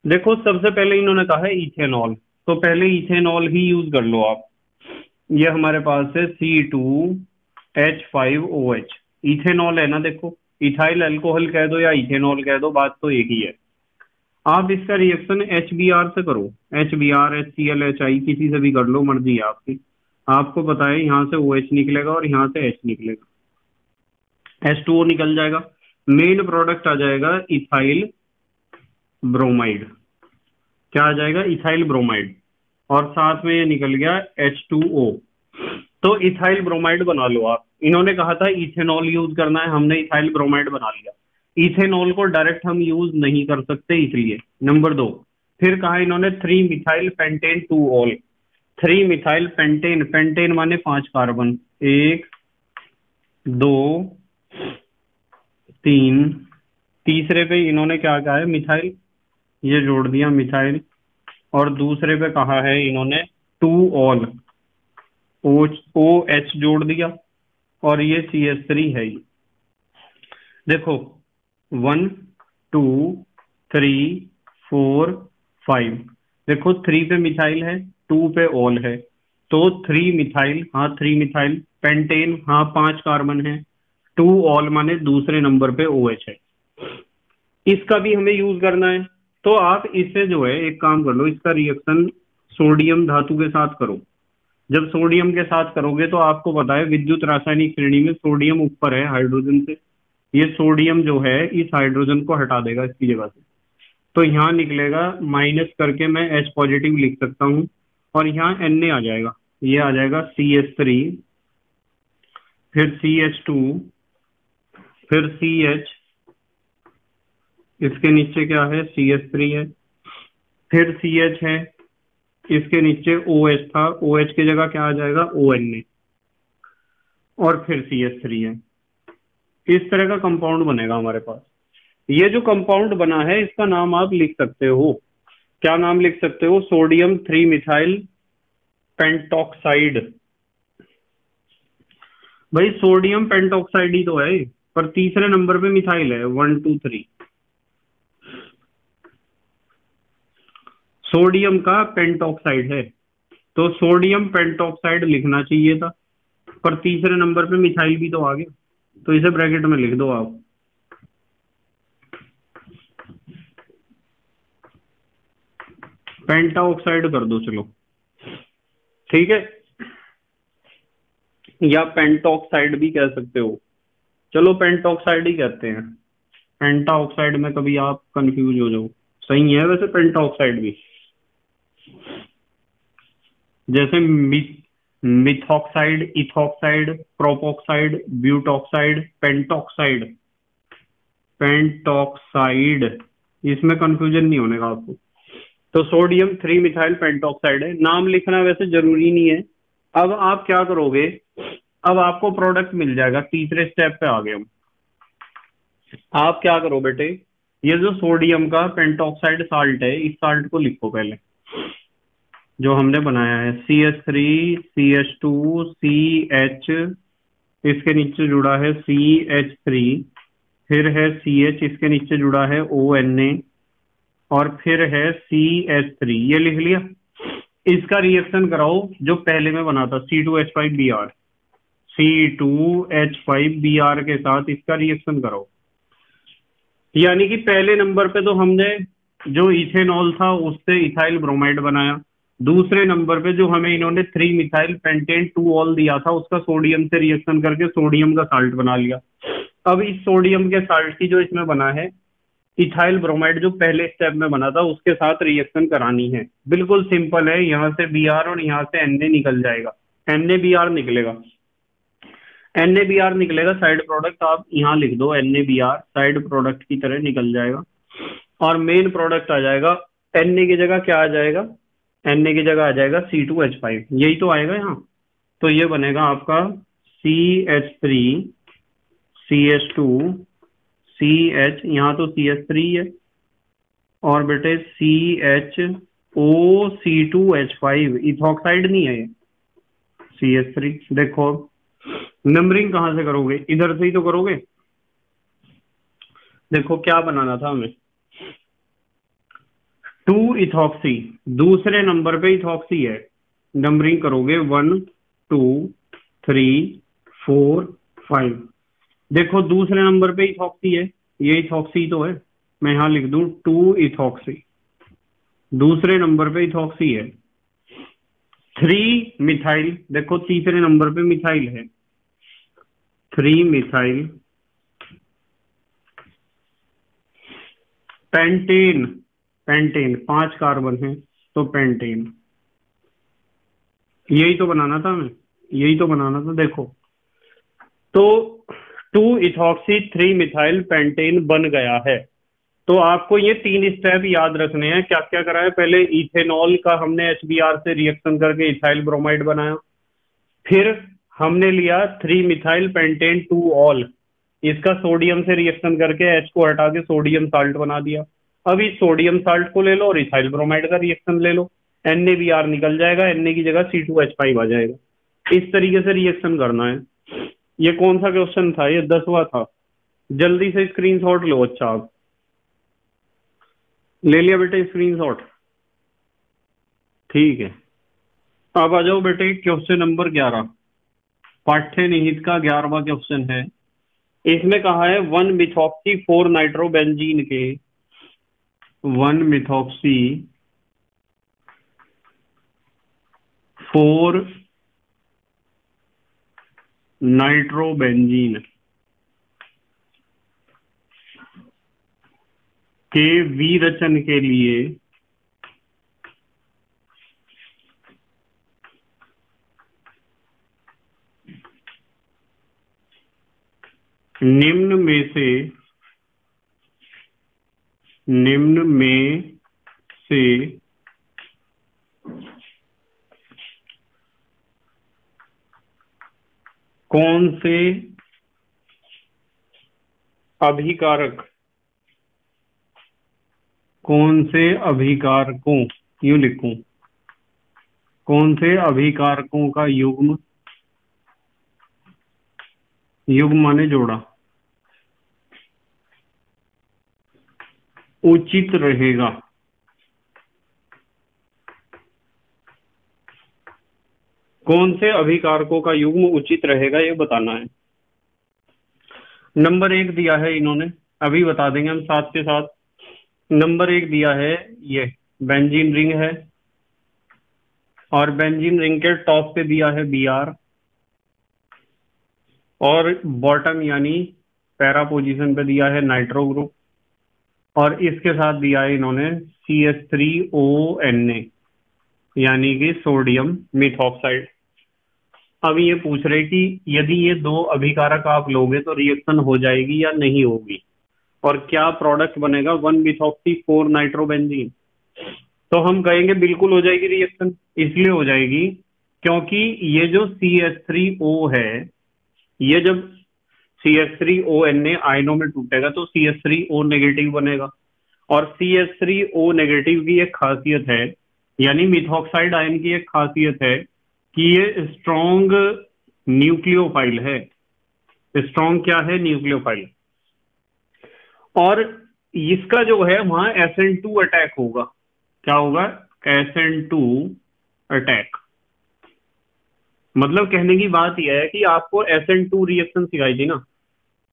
देखो, सबसे पहले इन्होंने कहा है इथेनॉल। तो पहले इथेनॉल ही यूज़ कर लो आप। ये हमारे पास है C two H five O H ethanol है ना, देखो। इथाइल अल्कोहल कह दो या इथेनॉल कह दो, बात तो एक ही है। आप इसका रिएक्शन एच बी आर से करो। H B R H C L H I किसी से भी कर लो मर्ज़ी है आपकी। आपको पता है, यहाँ से ओ एच निकलेगा और यहाँ से एच निकलेगा। एस टू ओ निकल जाएगा। मेन प्रोडक्ट आ जाएगा इथाइल ब्रोमाइड क्या आ जाएगा? इथाइल ब्रोमाइड और साथ में ये निकल गया एच टू ओ तो इथाइल ब्रोमाइड बना लो आप। इन्होंने कहा था इथेनॉल यूज़ करना है, हमने इथाइल ब्रोमाइड बना लिया। इथेनॉल को डायरेक्ट हम यूज़ नहीं कर सकते इसलिए। नंबर दो। फिर कहा इन्होंने three methyl pentane two ol three methyl pentane pentane माने पाँच कार्बन एक, दो तीन। तीसरे पे इन्होंने क्या कहा है? मिथाइल। ये जोड़ दिया मिथाइल। और दूसरे पे कहा है इन्होंने टू ऑल। ओ एच जोड़ दिया। और ये सी एस थ्री है ये देखो, one, two, three, four, five. देखो, थ्री पे मिथाइल है, टू पे ऑल है। तो थ्री मिथाइल हाँ थ्री मिथाइल। पेंटेन हाँ पाँच कार्बन है। टू ऑल माने दूसरे नंबर पे ओ OH है। इसका भी हमें यूज़ करना है। तो आप इससे जो है, एक काम कर लो, इसका रिएक्शन सोडियम धातु के साथ करो। जब सोडियम के साथ करोगे तो आपको पता है, विद्युत रासायनिक श्रेणी में सोडियम ऊपर है हाइड्रोजन से। ये सोडियम जो है, इस हाइड्रोजन को हटा देगा इसकी जगह से। तो यहाँ निकलेगा माइनस करके मैं एच पॉजिटिव लिख सकता हूँ। और यहाँ एन ए आ जाएगा। ये आ जाएगा सी एच थ्री फिर सी एच टू फिर सी एच इसके नीचे क्या है? सी एच थ्री है। फिर सी एच है, इसके नीचे ओ एच था। ओ एच की जगह क्या आ जाएगा? ओ एन ए और फिर सी एच थ्री है। इस तरह का कंपाउंड बनेगा हमारे पास। ये जो कंपाउंड बना है, इसका नाम आप लिख सकते हो। क्या नाम लिख सकते हो? Sodium three methyl pentoxide. भाई, सोडियम पेंटॉक्साइड ही तो है। पर तीसरे नंबर पे मिथाइल है वन टू थ्री सोडियम का पेंटॉक्साइड है। तो सोडियम पेंटॉक्साइड लिखना चाहिए था, पर तीसरे नंबर पे मिथाइल भी तो आ गया। तो इसे ब्रैकेट में लिख दो आप। पेंटाऑक्साइड कर दो, चलो। ठीक है? या पेंटॉक्साइड भी कह सकते हो। चलो पेंटॉक्साइड ही कहते हैं। पेंटा ऑक्साइड में कभी आप कंफ्यूज हो जाओ। सही है वैसे पेंटॉक्साइड भी। जैसे methoxide, ethoxide, propoxide, butoxide pentoxide pentoxide इसमें कंफ्यूजन नहीं होने का आपको। तो सोडियम थ्री मिथाइल पेंटॉक्साइड है। नाम लिखना वैसे ज़रूरी नहीं है। अब आप क्या करोगे? अब आपको प्रोडक्ट मिल जाएगा तीसरे स्टेप पे आ गए हम। आप क्या करो बेटे? ये जो सोडियम का पेंटोक्साइड साल्ट है इस साल्ट को लिखो पहले। जो हमने बनाया है C H three C H two C H इसके नीचे जुड़ा है सी एच थ्री फिर है सी एच इसके नीचे जुड़ा है ओ एन ए और फिर है सी एच थ्री ये लिख लिया? इसका रिएक्शन कराओ जो पहले में बना था C two H five B R C two H five B R के साथ इसका रिएक्शन करो। यानी कि पहले नंबर पे तो हमने जो इथेनॉल था, उससे इथाइल ब्रोमाइड बनाया। दूसरे नंबर पे जो हमें इन्होंने three methyl pentane two ol दिया था, उसका सोडियम से रिएक्शन करके सोडियम का साल्ट बना लिया। अब इस सोडियम के साल्ट की जो इसमें बना है इथाइल ब्रोमाइड जो पहले स्टेप में बना था, उसके साथ रिएक्शन करानी है। बिल्कुल सिंपल है, यहाँ से बी और यहाँ से एन निकल जाएगा। एन निकलेगा। एन ए बी आर निकलेगा साइड प्रोडक्ट आप यहाँ लिख दो N A B R side product की तरह निकल जाएगा। और मेन प्रोडक्ट आ जाएगा एन ए की जगह क्या आ जाएगा? एन ए की जगह आ जाएगा सी टू एच फाइव यही तो आएगा यहाँ। तो ये बनेगा आपका C H three C H two C H यहाँ तो सी एच थ्री है और बेटे C H O C two H five ethoxide नहीं है ये। सी एच थ्री देखो। नंबरिंग कहाँ से करोगे? इधर से ही तो करोगे? देखो, क्या बनाना था हमें? Two ethoxy. दूसरे नंबर पे इथॉक्सी है। नंबरिंग करोगे? One, two, three, four, five. देखो, दूसरे नंबर पे इथॉक्सी है। ये इथॉक्सी तो है। मैं यहाँ लिख दू, टू इथॉक्सी। दूसरे नंबर पे इथॉक्सी है। Three methyl. देखो, तीसरे नंबर पे मिथाइल है। थ्री मिथाइल पेंटेन पेंटेन पाँच कार्बन है तो पेंटेन यही तो बनाना था हमें यही तो बनाना था, देखो। तो two ethoxy three methyl pentane बन गया है। तो आपको ये तीन स्टेप याद रखने हैं क्या क्या करा है पहले इथेनॉल का हमने एच से रिएक्शन करके इथाइल ब्रोमाइड बनाया। फिर हमने लिया three methyl pentane two ol इसका सोडियम से रिएक्शन करके एच को हटा के सोडियम साल्ट बना दिया। अब इस सोडियम साल्ट को ले लो और इथाइल ब्रोमाइड का रिएक्शन ले लो। एन निकल जाएगा एन ए की जगह सी टू एच फाइव आ जाएगा। इस तरीके से रिएक्शन करना है। ये कौन सा क्वेश्चन था? ये दसवा था। जल्दी से स्क्रीन शॉट लो अच्छा। आप ले लिया बेटे स्क्रीन शॉट ठीक है। अब आ जाओ बेटे क्वेश्चन नंबर ग्यारह। पाठ्य निहित का ग्यारहवा क्वेश्चन है। इसमें कहा है वन मिथॉक्सी फोर नाइट्रोबेंजीन के वन मिथॉक्सी फोर नाइट्रोबेंजीन के विरचन के लिए निम्न में से, निम्न में से, कौन से अभिकारक कौन से अभिकारकों यू लिखूं? कौन से अभिकारकों का युग्म युग्म माने जोड़ा। उचित रहेगा। कौन से अभिकारकों का युग्म उचित रहेगा, ये बताना है। नंबर एक दिया है इन्होंने, अभी बता देंगे हम साथ के साथ। नंबर एक दिया है ये, बेंजीन रिंग है। और बेंजीन रिंग के टॉप पे दिया है बी आर। और बॉटम यानी पैरा पोजीशन पे दिया है नाइट्रो ग्रुप और इसके साथ दिया है इन्होंने C H three O N A यानी कि सोडियम मिथॉक्साइड अब ये पूछ रहे कि यदि ये दो अभिकारक आप लोगे तो रिएक्शन हो जाएगी या नहीं होगी? और क्या प्रोडक्ट बनेगा? वन मिथॉक्सी फोर नाइट्रोबेंजीन तो हम कहेंगे बिल्कुल हो जाएगी रिएक्शन इसलिए हो जाएगी क्योंकि ये जो सी एस थ्री ओ है ये जब C S three O N A आयनों में टूटेगा तो C S three O negative बनेगा। और C H three O negative की एक खासियत है, यानी मिथॉक्साइड आयन की एक खासियत है कि ये स्ट्रॉन्ग न्यूक्लियोफाइल है। स्ट्रॉन्ग क्या है? न्यूक्लियोफाइल और इसका जो है, वहाँ एस एन टू अटैक होगा। क्या होगा? एस एन टू अटैक मतलब कहने की बात यह है कि आपको एस एन टू रिएक्शन सिखाई थी ना।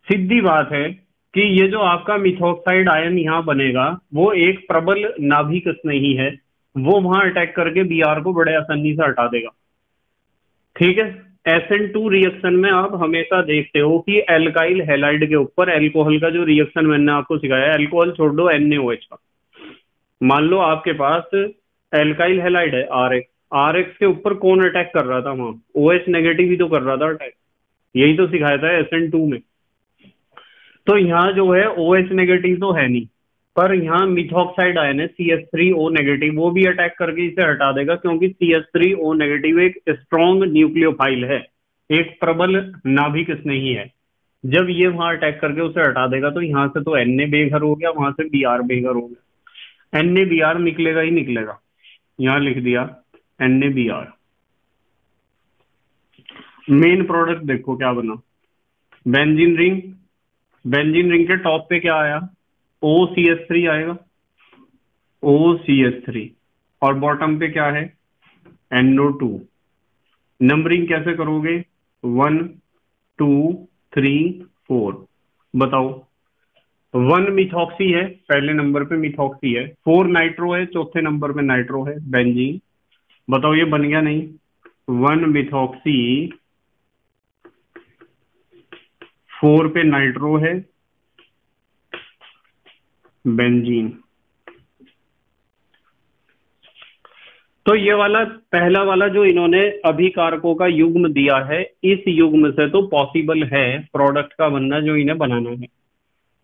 सीधी बात है कि ये जो आपका मिथोक्साइड आयन यहाँ बनेगा, वो एक प्रबल नाभिक नहीं है। वो वहाँ अटैक करके बी आर को बड़े आसानी से हटा देगा। ठीक है? एस एन टू रिएक्शन में आप हमेशा देखते हो कि एल्काइल हेलाइड के ऊपर एल्कोहल का जो रिएक्शन मैंने आपको सिखाया एल्कोहल छोड़ दो एन का। मान लो आपके पास एल्काइल हेलाइड है आर एक्स आर एक्स के ऊपर कौन अटैक कर रहा था वहाँ? ओ एच नेगेटिव ही तो कर रहा था अटैक यही तो सिखाया था एस एन टू में। तो यहाँ जो है ओ एस नेगेटिव तो है नहीं। पर यहाँ मिथॉक्साइड आयन है C S three O negative वो भी अटैक करके इसे हटा देगा, क्योंकि C S three O negative एक स्ट्रॉन्ग न्यूक्लियोफाइल है। एक प्रबल नाभिक स्नेही है जब ये वहाँ अटैक करके उसे हटा देगा तो यहाँ से तो एन ए बेघर हो गया, वहाँ से बी आर बेघर हो गया। एन ए बी आर निकलेगा ही निकलेगा। यहाँ लिख दिया। N A B R main product देखो क्या बना। बेंजीन रिंग बेंजीन रिंग के टॉप पे क्या आया? ओ सी एस थ्री आएगा। ओ सी एस थ्री और बॉटम पे क्या है? एनओ टू नंबरिंग कैसे करोगे? वन टू थ्री फोर बताओ। वन मिथॉक्सी है, पहले नंबर पे मिथॉक्सी है। फोर नाइट्रो है, चौथे नंबर पे नाइट्रो है बेंजीन बताओ, ये बन गया नहीं। वन मिथॉक्सी फोर पे नाइट्रो है बेंजीन तो ये वाला, पहला वाला जो इन्होंने अभिकारकों का युग्म दिया है, इस युग्म से तो पॉसिबल है प्रोडक्ट का बनना जो इन्हें बनाना है।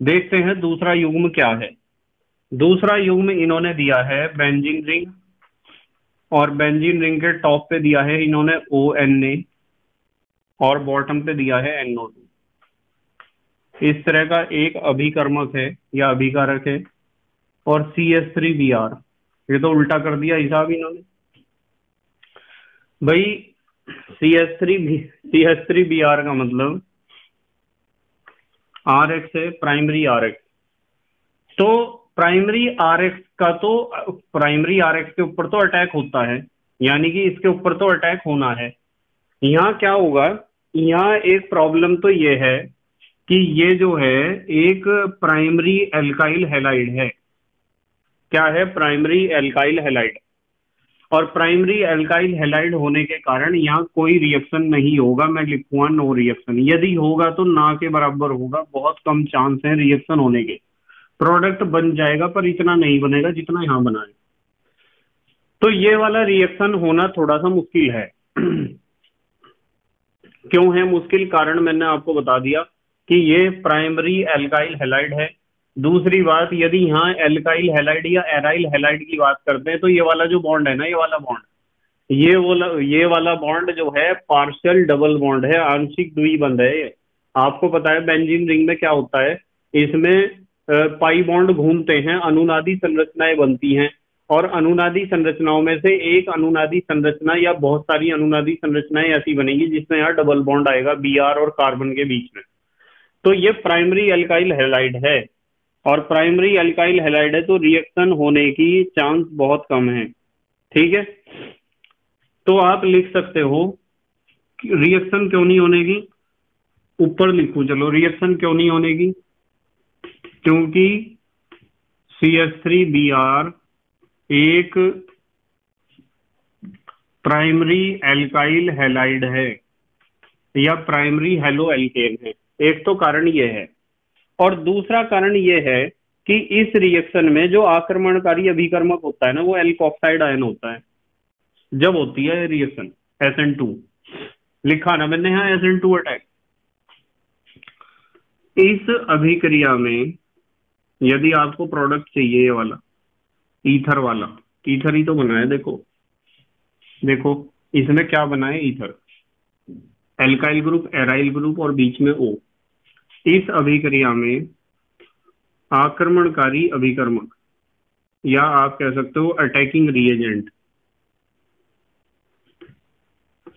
देखते हैं दूसरा युग्म क्या है। दूसरा युग्म इन्होंने दिया है बेंजीन रिंग और बेंजीन रिंग के टॉप पे दिया है इन्होंने ओ एन ए और बॉटम पे दिया है एनओ टू इस तरह का एक अभिकर्मक है, या अभिकारक है, और C S three B R ये तो उल्टा कर दिया हिसाब इन्होंने। भाई C S three C S three B R का मतलब आर एक्स है प्राइमरी आर एक्स तो प्राइमरी आर एक्स का तो प्राइमरी आर एक्स के ऊपर तो अटैक होता है, यानी कि इसके ऊपर तो अटैक होना है। यहाँ क्या होगा, यहाँ एक प्रॉब्लम तो ये है कि ये जो है, एक प्राइमरी एल्काइल हेलाइड है। क्या है प्राइमरी एल्काइल हेलाइड और प्राइमरी एल्काइल हेलाइड होने के कारण यहाँ कोई रिएक्शन नहीं होगा, मैं लिखूँगा नो रिएक्शन यदि होगा तो ना के बराबर होगा, बहुत कम चांस है रिएक्शन होने के। प्रोडक्ट बन जाएगा पर इतना नहीं बनेगा जितना यहाँ बना है। तो ये वाला रिएक्शन होना थोड़ा सा मुश्किल है। क्यों है मुश्किल? कारण मैंने आपको बता दिया कि ये प्राइमरी एल्काइल हेलाइड है। दूसरी बात, यदि यहाँ एल्काइल हेलाइड या एराइल हेलाइड की बात करते हैं तो ये वाला जो बॉन्ड है ना, ये वाला बॉन्ड ये वाला ये वाला बॉन्ड जो है पार्शियल डबल बॉन्ड है, आंशिक द्विबंध है ये। आपको पता है बेंजीन रिंग में क्या होता है? इसमें पाई बॉन्ड घूमते हैं, अनुनादी संरचनाएँ बनती हैं और अनुनादी संरचनाओं में से एक अनुनादी संरचना या बहुत सारी अनुनादी संरचनाएँ ऐसी बनेगी जिसमें यहाँ डबल बॉन्ड आएगा बी आर और कार्बन के बीच में। तो ये प्राइमरी एल्काइल हेलाइड है और प्राइमरी एल्काइल हेलाइड है तो रिएक्शन होने की चांस बहुत कम है। ठीक है? तो आप लिख सकते हो रिएक्शन क्यों नहीं होने की? ऊपर लिखू, चलो रिएक्शन क्यों नहीं होने की? क्योंकि C S three B R एक प्राइमरी एल्काइल हेलाइड है या प्राइमरी हेलो एल्केन है। एक तो कारण ये है। और दूसरा कारण ये है कि इस रिएक्शन में जो आक्रमणकारी अभिकर्मक होता है ना, वो एल्कोक्साइड आयन होता है। जब होती है रिएक्शन एस एन टू लिखा ना, मैंने यहाँ एस एन टू अटैक इस अभिक्रिया में यदि आपको प्रोडक्ट चाहिए ये वाला ईथर वाला ईथर ही तो बना है देखो। देखो, इसमें क्या बना है ether alkyl group aryl group और बीच में ओ इस अभिक्रिया में आक्रमणकारी अभिकर्मक, या आप कह सकते हो अटैकिंग रिएजेंट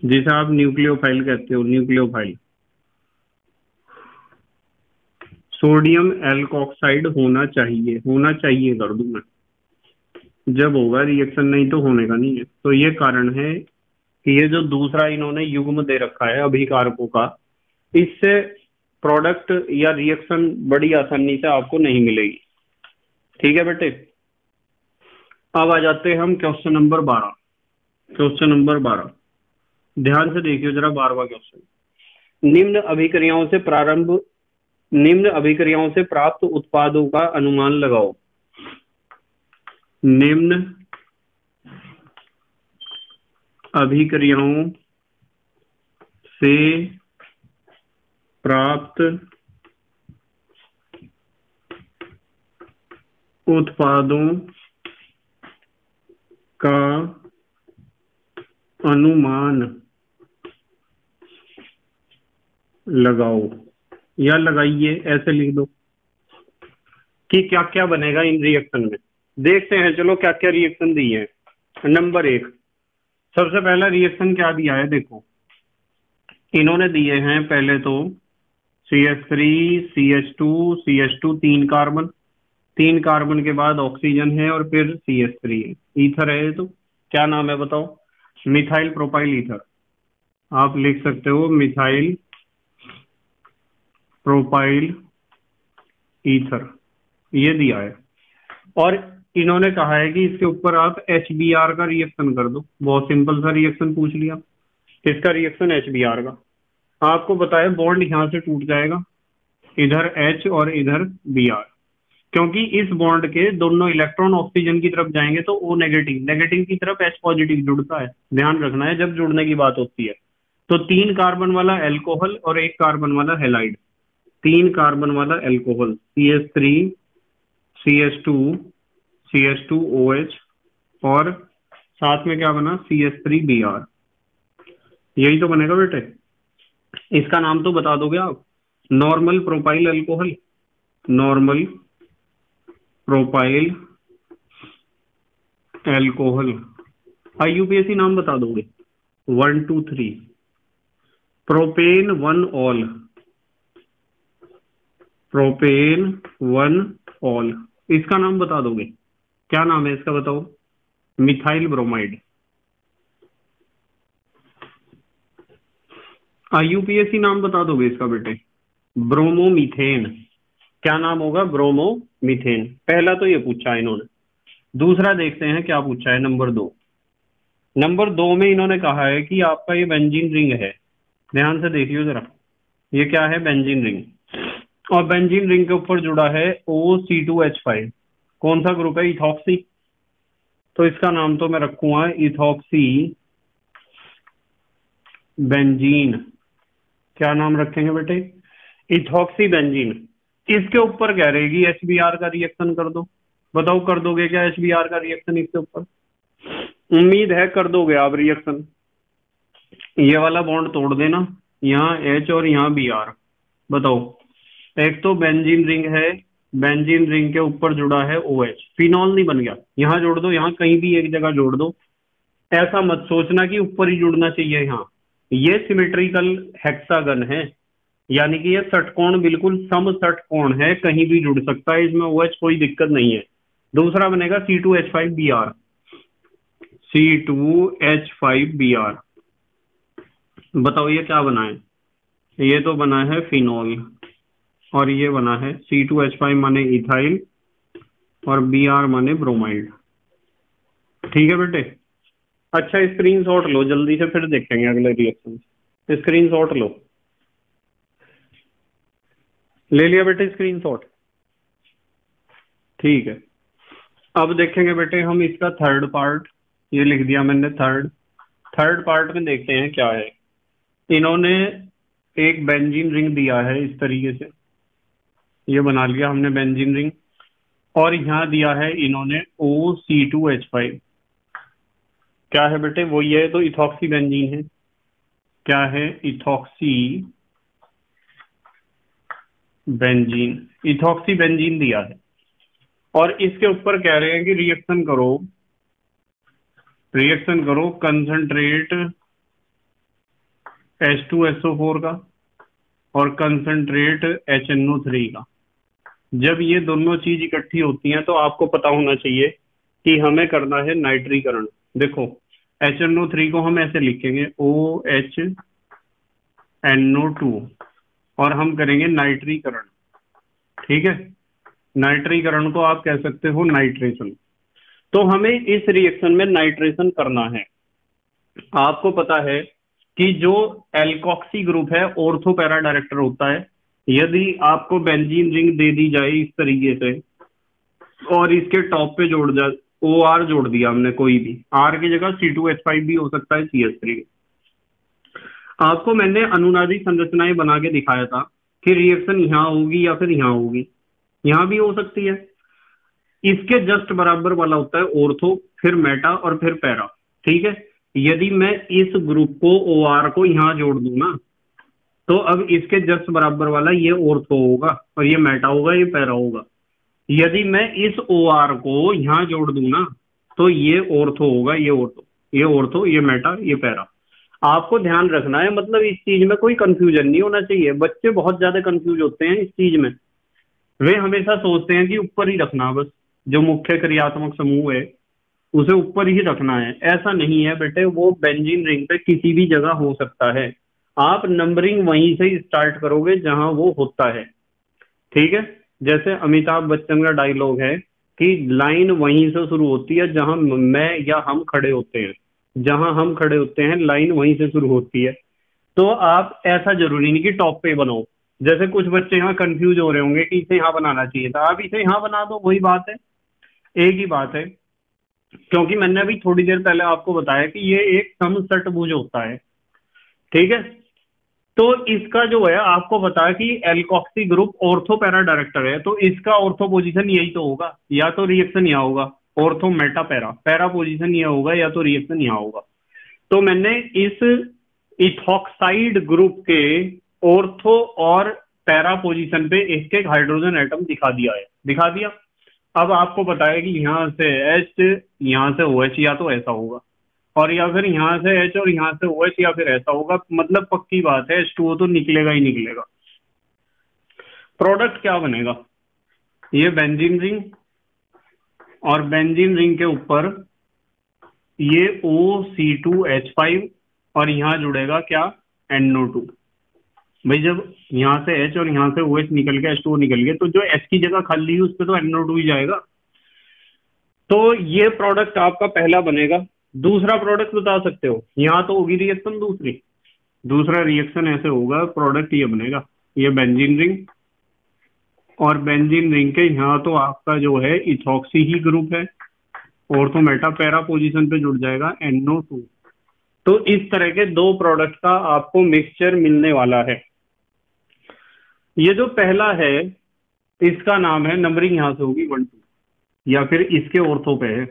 जिसे आप न्यूक्लियोफाइल कहते हो न्यूक्लियोफाइल सोडियम एल्कोक्साइड होना चाहिए होना चाहिए कर दू मैं। जब होगा रिएक्शन नहीं तो होने का नहीं है। तो ये कारण है कि ये जो दूसरा इन्होंने युग्म दे रखा है अभिकारकों का, इससे प्रोडक्ट या रिएक्शन बड़ी आसानी से आपको नहीं मिलेगी। ठीक है बेटे? अब आ जाते हैं हम क्वेश्चन नंबर बारह। क्वेश्चन नंबर बारह। ध्यान से देखिए जरा बारवा क्वेश्चन निम्न अभिक्रियाओं से प्रारंभ निम्न अभिक्रियाओं से प्राप्त उत्पादों का अनुमान लगाओ। निम्न अभिक्रियाओं से प्राप्त उत्पादों का अनुमान लगाओ। या लगाइए, ऐसे लिख दो कि क्या क्या बनेगा इन रिएक्शन में। देखते हैं, चलो क्या क्या रिएक्शन दिए हैं। नंबर एक, सबसे पहला रिएक्शन क्या दिया है, देखो। इन्होंने दिए हैं पहले तो C S three C H two C H two तीन कार्बन तीन कार्बन के बाद ऑक्सीजन है और फिर सी एस थ्री है। ईथर है तो। क्या नाम है बताओ? मिथाइल प्रोपाइल ईथर आप लिख सकते हो मिथाइल प्रोपाइल ईथर, ये दिया है। और इन्होंने कहा है कि इसके ऊपर आप एच का रिएक्शन कर दो। बहुत सिंपल सा रिएक्शन पूछ लिया। इसका रिएक्शन एच का। आपको बताया बॉन्ड यहाँ से टूट जाएगा। इधर एच और इधर बी क्योंकि इस बॉन्ड के दोनों इलेक्ट्रॉन ऑक्सीजन की तरफ़ जाएँगे तो ओ नेगेटिव नेगेटिव की तरफ़ एच पॉजिटिव जुड़ता है। ध्यान रखना है, जब जुड़ने की बात होती है। तो तीन कार्बन वाला एल्कोहल और एक कार्बन वाला हेलाइड तीन कार्बन वाला alcohol C S three C S two C S two O H और साथ में क्या बना? C S three B R यही तो बनेगा बेटे। इसका नाम तो बता दोगे आप। Normal propyl alcohol normal propyl alcohol IUPAC नाम बता दोगे। One two three propane one ol propane one ol. इसका नाम बता दोगे? क्या नाम है इसका बताओ? Methyl bromide. यूपीएससी नाम बता दोगे इसका बेटे? ब्रोमोमीथेन। क्या नाम होगा? ब्रोमोमीथेन। पहला तो ये पूछा इन्होंने। दूसरा देखते हैं क्या पूछा है नंबर दो। नंबर दो में इन्होंने कहा है कि आपका ये बेंजीन रिंग है। ध्यान से देखियो जरा। ये क्या है? बेंजीन रिंग और बेंजीन रिंग के ऊपर जुड़ा है O C two H five कौन सा ग्रुप है? इथॉक्सी तो इसका नाम तो मैं रखूँगा इथॉक्सी बेंजीन क्या नाम रखेंगे बेटे? इथॉक्सी बेंजीन इसके ऊपर कह रहेगी एच बी आर का रिएक्शन कर दो। बताओ, कर दोगे क्या एच बी आर का रिएक्शन इसके ऊपर? उम्मीद है कर दोगे आप रिएक्शन ये वाला बॉन्ड तोड़ देना, यहाँ एच और यहाँ बी आर बताओ। एक तो बेंजीन रिंग है बेंजीन रिंग के ऊपर जुड़ा है ओ OH फिनॉल नहीं बन गया। यहाँ जोड़ दो, यहाँ कहीं भी एक जगह जोड़ दो। ऐसा मत सोचना कि ऊपर ही जुड़ना चाहिए यहाँ। ये सिमेट्रिकल हेक्सागन है। यानी कि ये षटकोण बिल्कुल सम षटकोण है, कहीं भी जुड़ सकता है, इसमें ओ OH कोई दिक्कत नहीं है। दूसरा बनेगा C two H five B R C two H five B R बताओ ये क्या बना है? ये तो बना है फिनॉल और ये बना है सी टू एच फाइव माने इथाइल और बी आर माने ब्रोमाइड ठीक है बेटे? अच्छा स्क्रीन शॉट लो, जल्दी से फिर देखेंगे अगले रिएक्शन स्क्रीन शॉट लो। ले लिया बेटे स्क्रीन शॉट ठीक है। अब देखेंगे बेटे हम इसका थर्ड पार्ट ये लिख दिया मैंने थर्ड थर्ड पार्ट में देखते हैं क्या है। इन्होंने एक बेंजीन रिंग दिया है इस तरीके से। ये बना लिया हमने बेंजीन रिंग और यहाँ दिया है इन्होंने O C two H five क्या है बेटे? वो ये तो इथॉक्सी बेंजीन है। क्या है इथॉक्सी बेंजीन इथॉक्सी बेंजीन दिया है। और इसके ऊपर कह रहे हैं कि रिएक्शन करो। रिएक्शन करो concentrate H two S O four का और कंसंट्रेट एच एन थ्री का। जब ये दोनों चीज़ इकट्ठी होती हैं तो आपको पता होना चाहिए कि हमें करना है नाइट्रीकरण। देखो एच एन ओ थ्री को हम ऐसे लिखेंगे O H N O two और हम करेंगे नाइट्रीकरण। ठीक है? नाइट्रीकरण को आप कह सकते हो नाइट्रेशन। तो हमें इस रिएक्शन में नाइट्रेशन करना है। आपको पता है कि जो एल्कॉक्सी ग्रुप है ऑर्थो पैरा डायरेक्टर होता है यदि आपको बेंजीन रिंग दे दी जाए इस तरीके से, और इसके टॉप पे जोड़ जा ओ आर जोड़ दिया हमने कोई भी आर की जगह सी टू एच फाइव भी हो सकता है सी एस थ्री आपको मैंने अनुनादी संरचनाएँ बना के दिखाया था कि रिएक्शन यहाँ होगी या फिर यहाँ होगी। यहाँ भी हो सकती है। इसके जस्ट बराबर वाला होता है ओर्थो फिर मेटा और फिर पैरा ठीक है? यदि मैं इस ग्रुप को ओ आर को यहाँ जोड़ दू ना तो अब इसके जस्ट बराबर वाला ये ओर्थो होगा और ये मेटा होगा, ये पैरा होगा। यदि मैं इस ओ आर को यहाँ जोड़ दू ना तो ये ओर्थो होगा, ये ओर्थो ये ओर्थो ये मेटा ये पैरा आपको ध्यान रखना है मतलब इस चीज़ में कोई कंफ्यूजन नहीं होना चाहिए। बच्चे बहुत ज़्यादा कंफ्यूज होते हैं इस चीज़ में। वे हमेशा सोचते हैं कि ऊपर ही रखना बस, जो मुख्य क्रियात्मक समूह है, उसे ऊपर ही रखना है। ऐसा नहीं है बेटे, वो बेंजीन रिंग पे किसी भी जगह हो सकता है। आप नंबरिंग वहीं से स्टार्ट करोगे जहाँ वो होता है। ठीक है? जैसे अमिताभ बच्चन का डायलॉग है कि लाइन वहीं से शुरू होती है जहाँ मैं या हम खड़े होते हैं। जहाँ हम खड़े होते हैं लाइन वहीं से शुरू होती है। तो आप ऐसा ज़रूरी नहीं कि टॉप पे बनाओ। जैसे कुछ बच्चे यहाँ कंफ्यूज हो रहे होंगे कि इसे यहाँ बनाना चाहिए था। आप इसे यहाँ बना दो, वही बात है। एक ही बात है, क्योंकि मैंने अभी थोड़ी देर पहले आपको बताया कि ये एक समसटभुज होता है। ठीक है? तो इसका जो है, आपको बताया कि alkoxy group ortho para director है तो इसका ऑर्थो पोजीशन यही तो होगा, या तो रिएक्शन यहाँ होगा ortho meta para para position यह होगा, या तो रिएक्शन यहाँ होगा। तो मैंने इस इथॉक्साइड ग्रुप के ऑर्थो और पैरा पोजीशन पे एक एक हाइड्रोजन एटम दिखा दिया है। दिखा दिया। अब आपको बताया कि यहाँ से एच यहाँ से ओ OH या तो ऐसा होगा। और या फिर यहाँ से एच और यहाँ से ओ एच या फिर ऐसा होगा मतलब पक्की बात है एच टू तो निकलेगा ही निकलेगा। प्रोडक्ट क्या बनेगा? ये बेंजीन रिंग और बेंजीन रिंग के ऊपर ये O C two H five और यहाँ जुड़ेगा क्या? एनओ टू भाई जब यहाँ से एच और यहाँ से ओ एच निकल गया एच टू निकल गया तो जो एच की जगह खाली है उस पर तो एनओ टू ही जाएगा। तो ये प्रोडक्ट आपका पहला बनेगा। दूसरा प्रोडक्ट बता सकते हो। यहाँ तो होगी रिएक्शन दूसरी। दूसरा रिएक्शन ऐसे होगा प्रोडक्ट ये बनेगा। ये बेंजीन रिंग और बेंजीन रिंग के यहाँ तो आपका जो है इथॉक्सी ही ग्रुप है। और तो मेटा पैरा पोजिशन पे जुड़ जाएगा एनओ टू तो इस तरह के दो प्रोडक्ट का आपको मिक्सचर मिलने वाला है। ये जो पहला है, इसका नाम है, नंबरिंग यहाँ से होगी वन टू या फिर इसके ऑर्थो पे है।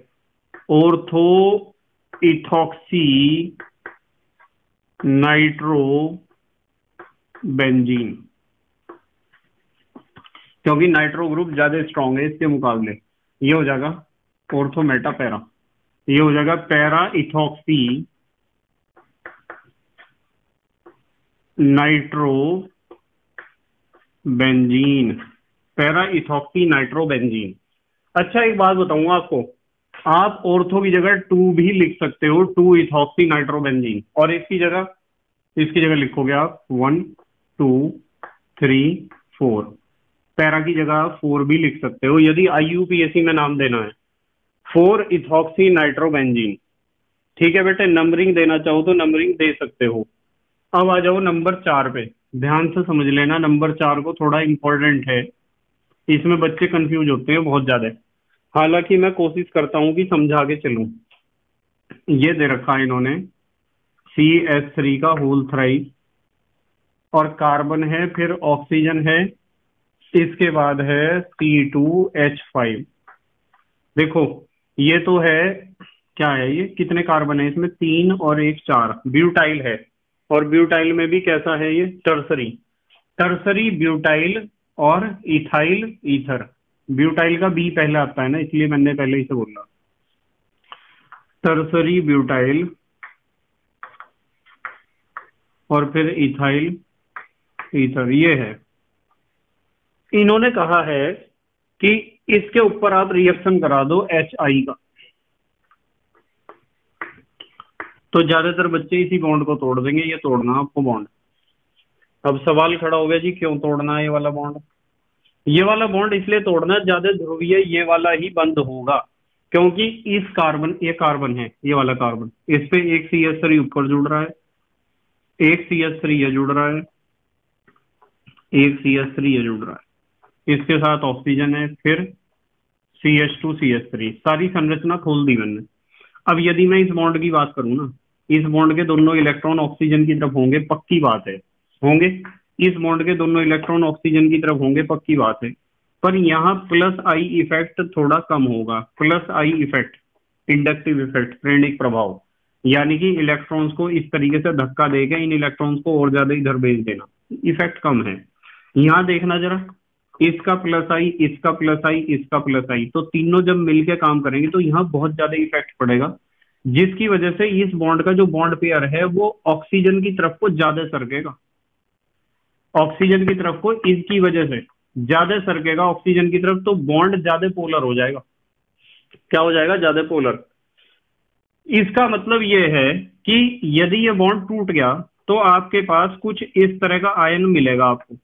ऑर्थो इथॉक्सी नाइट्रो बेंजीन क्योंकि नाइट्रो ग्रुप ज़्यादा स्ट्रांग है, इसके मुकाबले। ये हो जाएगा ऑर्थो मेटा पैरा ये हो जाएगा para ethoxy nitro benzene para ethoxy nitrobenzene अच्छा एक बात बताऊँगा आपको। आप ऑर्थो की जगह टू भी लिख सकते हो टू इथॉक्सी नाइट्रोबेंजीन और इसकी जगह इसकी जगह लिखोगे आप one two three four para की जगह फोर भी लिख सकते हो। यदि आईयूपीएससी में नाम देना है फोर इथॉक्सी नाइट्रोबेंजीन ठीक है बेटे नंबरिंग देना चाहो तो नंबरिंग दे सकते हो। अब आ जाओ नंबर चार पे। ध्यान से समझ लेना नंबर चार को थोड़ा इंपॉर्टेंट है। इसमें बच्चे कंफ्यूज होते हैं बहुत ज़्यादा। हालाँकि मैं कोशिश करता हूँ कि समझा के चलूँ। ये दे रखा है इन्होंने। सी एस थ्री का होल थ्राइस और कार्बन है, फिर ऑक्सीजन है। इसके बाद है सी टू एच फाइव देखो, ये तो है, क्या है ये? कितने कार्बन है इसमें? तीन और एक चार। ब्यूटाइल है। और ब्यूटाइल में भी कैसा है ये? टर्सरी टर्सरी ब्यूटाइल और इथाइल ईथर ब्यूटाइल का बी पहले आता है ना, इसलिए मैंने पहले इसे बोला। टर्सरी ब्यूटाइल और फिर इथाइल ईथर ये है। इन्होंने कहा है कि इसके ऊपर आप रिएक्शन करा दो एच आई का। तो ज़्यादातर बच्चे इसी बॉन्ड को तोड़ देंगे, ये तोड़ना आपको बॉन्ड अब सवाल खड़ा हो गया जी, क्यों तोड़ना है ये वाला बॉन्ड ये वाला बॉन्ड इसलिए तोड़ना ज़्यादा ध्रुवीय ये वाला ही बंद होगा। क्योंकि इस कार्बन ये कार्बन है, ये वाला कार्बन इस पे एक सी एस थ्री ऊपर जुड़ रहा है, एक सी एस थ्री ये जुड़ रहा है, एक सी एस थ्री ये जुड़ रहा है। इसके साथ ऑक्सीजन है, फिर C H two C S three सारी संरचना खोल दी मैंने। अब यदि मैं इस बॉन्ड की बात करूँ ना, इस बॉन्ड के दोनों इलेक्ट्रॉन ऑक्सीजन की तरफ़ होंगे, पक्की बात है। होंगे? इस बॉन्ड के दोनों इलेक्ट्रॉन ऑक्सीजन की तरफ़ होंगे, पक्की बात है। पर यहाँ प्लस आई इफ़ेक्ट थोड़ा कम होगा। Plus I effect inductive effect प्रेरणिक प्रभाव। यानी कि इलेक्ट्रॉन्स को इस तरीके से धक्का देगा इन इलेक्ट्रॉन्स को और ज़्यादा इधर भेज देना। इफ़ेक्ट कम है। यहाँ देखना जरा, इसका प्लस आई इसका प्लस आई इसका प्लस आई तो तीनों जब मिलकर काम करेंगे तो यहाँ बहुत ज़्यादा इफ़ेक्ट पड़ेगा। जिसकी वजह से इस बॉन्ड का जो बॉन्ड पेयर है, वो ऑक्सीजन की तरफ़ को ज़्यादा सरकेगा। ऑक्सीजन की तरफ़ को इसकी वजह से। ज़्यादा सरकेगा ऑक्सीजन की तरफ़ तो बॉन्ड ज़्यादा पोलर हो जाएगा। क्या हो जाएगा? ज़्यादा पोलर इसका मतलब यह है कि यदि ये बॉन्ड टूट गया तो आपके पास कुछ इस तरह का आयन मिलेगा आपको।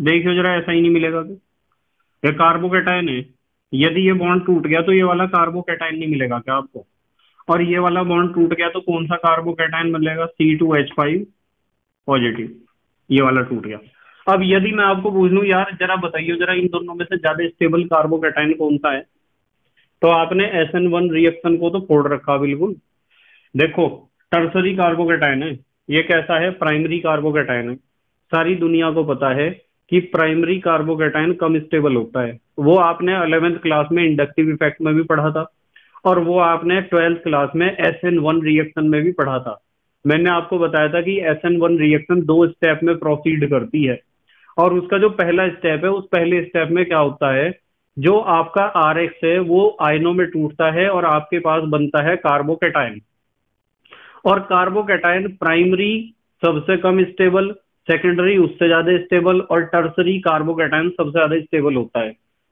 देखियो जरा, ऐसा ही नहीं मिलेगा कि ये कार्बोकेटाइन है। यदि ये बॉन्ड टूट गया तो ये वाला कार्बोकेटाइन नहीं मिलेगा क्या आपको? और ये वाला बॉन्ड टूट गया तो कौन सा कार्बोकेटाइन मिलेगा C two H five positive ये वाला टूट गया। अब यदि मैं आपको पूछ लू यार जरा बताइए, जरा इन दोनों में से ज़्यादा स्टेबल कार्बोकेटाइन कौन सा है? तो आपने एस एन वन रिएक्शन को तो फोड़ रखा बिल्कुल। देखो टर्सरी कार्बोकेटाइन है, ये कैसा है? प्राइमरी कार्बोकेटाइन है। सारी दुनिया को पता है कि प्राइमरी कार्बोकेटाइन कम स्टेबल होता है। वो आपने अलेवेंथ क्लास में इंडक्टिव इफ़ेक्ट में भी पढ़ा था, और वो आपने ट्वेल्थ क्लास में एस एन वन रिएक्शन में भी पढ़ा था। मैंने आपको बताया था कि एस एन वन रिएक्शन दो स्टेप में प्रोसीड करती है। और उसका जो पहला स्टेप है, उस पहले स्टेप में क्या होता है? जो आपका आर एक्स है, वो आयनों में टूटता है और आपके पास बनता है कार्बोकेटाइन और कार्बोकेटाइन प्राइमरी सबसे कम स्टेबल सेकेंडरी उससे ज़्यादा स्टेबल और टर्सरी कार्बोकेटाइन सबसे ज़्यादा स्टेबल होता है।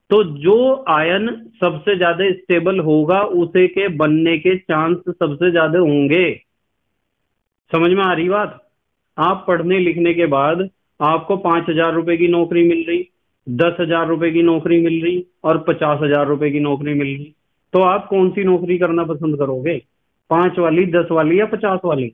तो जो आयन सबसे ज़्यादा स्टेबल होगा, उसे के बनने के चांस सबसे ज़्यादा होंगे। समझ में आ रही बात? आप पढ़ने लिखने के बाद आपको पाँच हज़ार रुपए की नौकरी मिल रही, दस हज़ार रुपए की नौकरी मिल रही और पचास हज़ार रुपए की नौकरी मिल रही। तो आप कौन सी नौकरी करना पसंद करोगे? पाँच वाली, दस वाली या पचास वाली?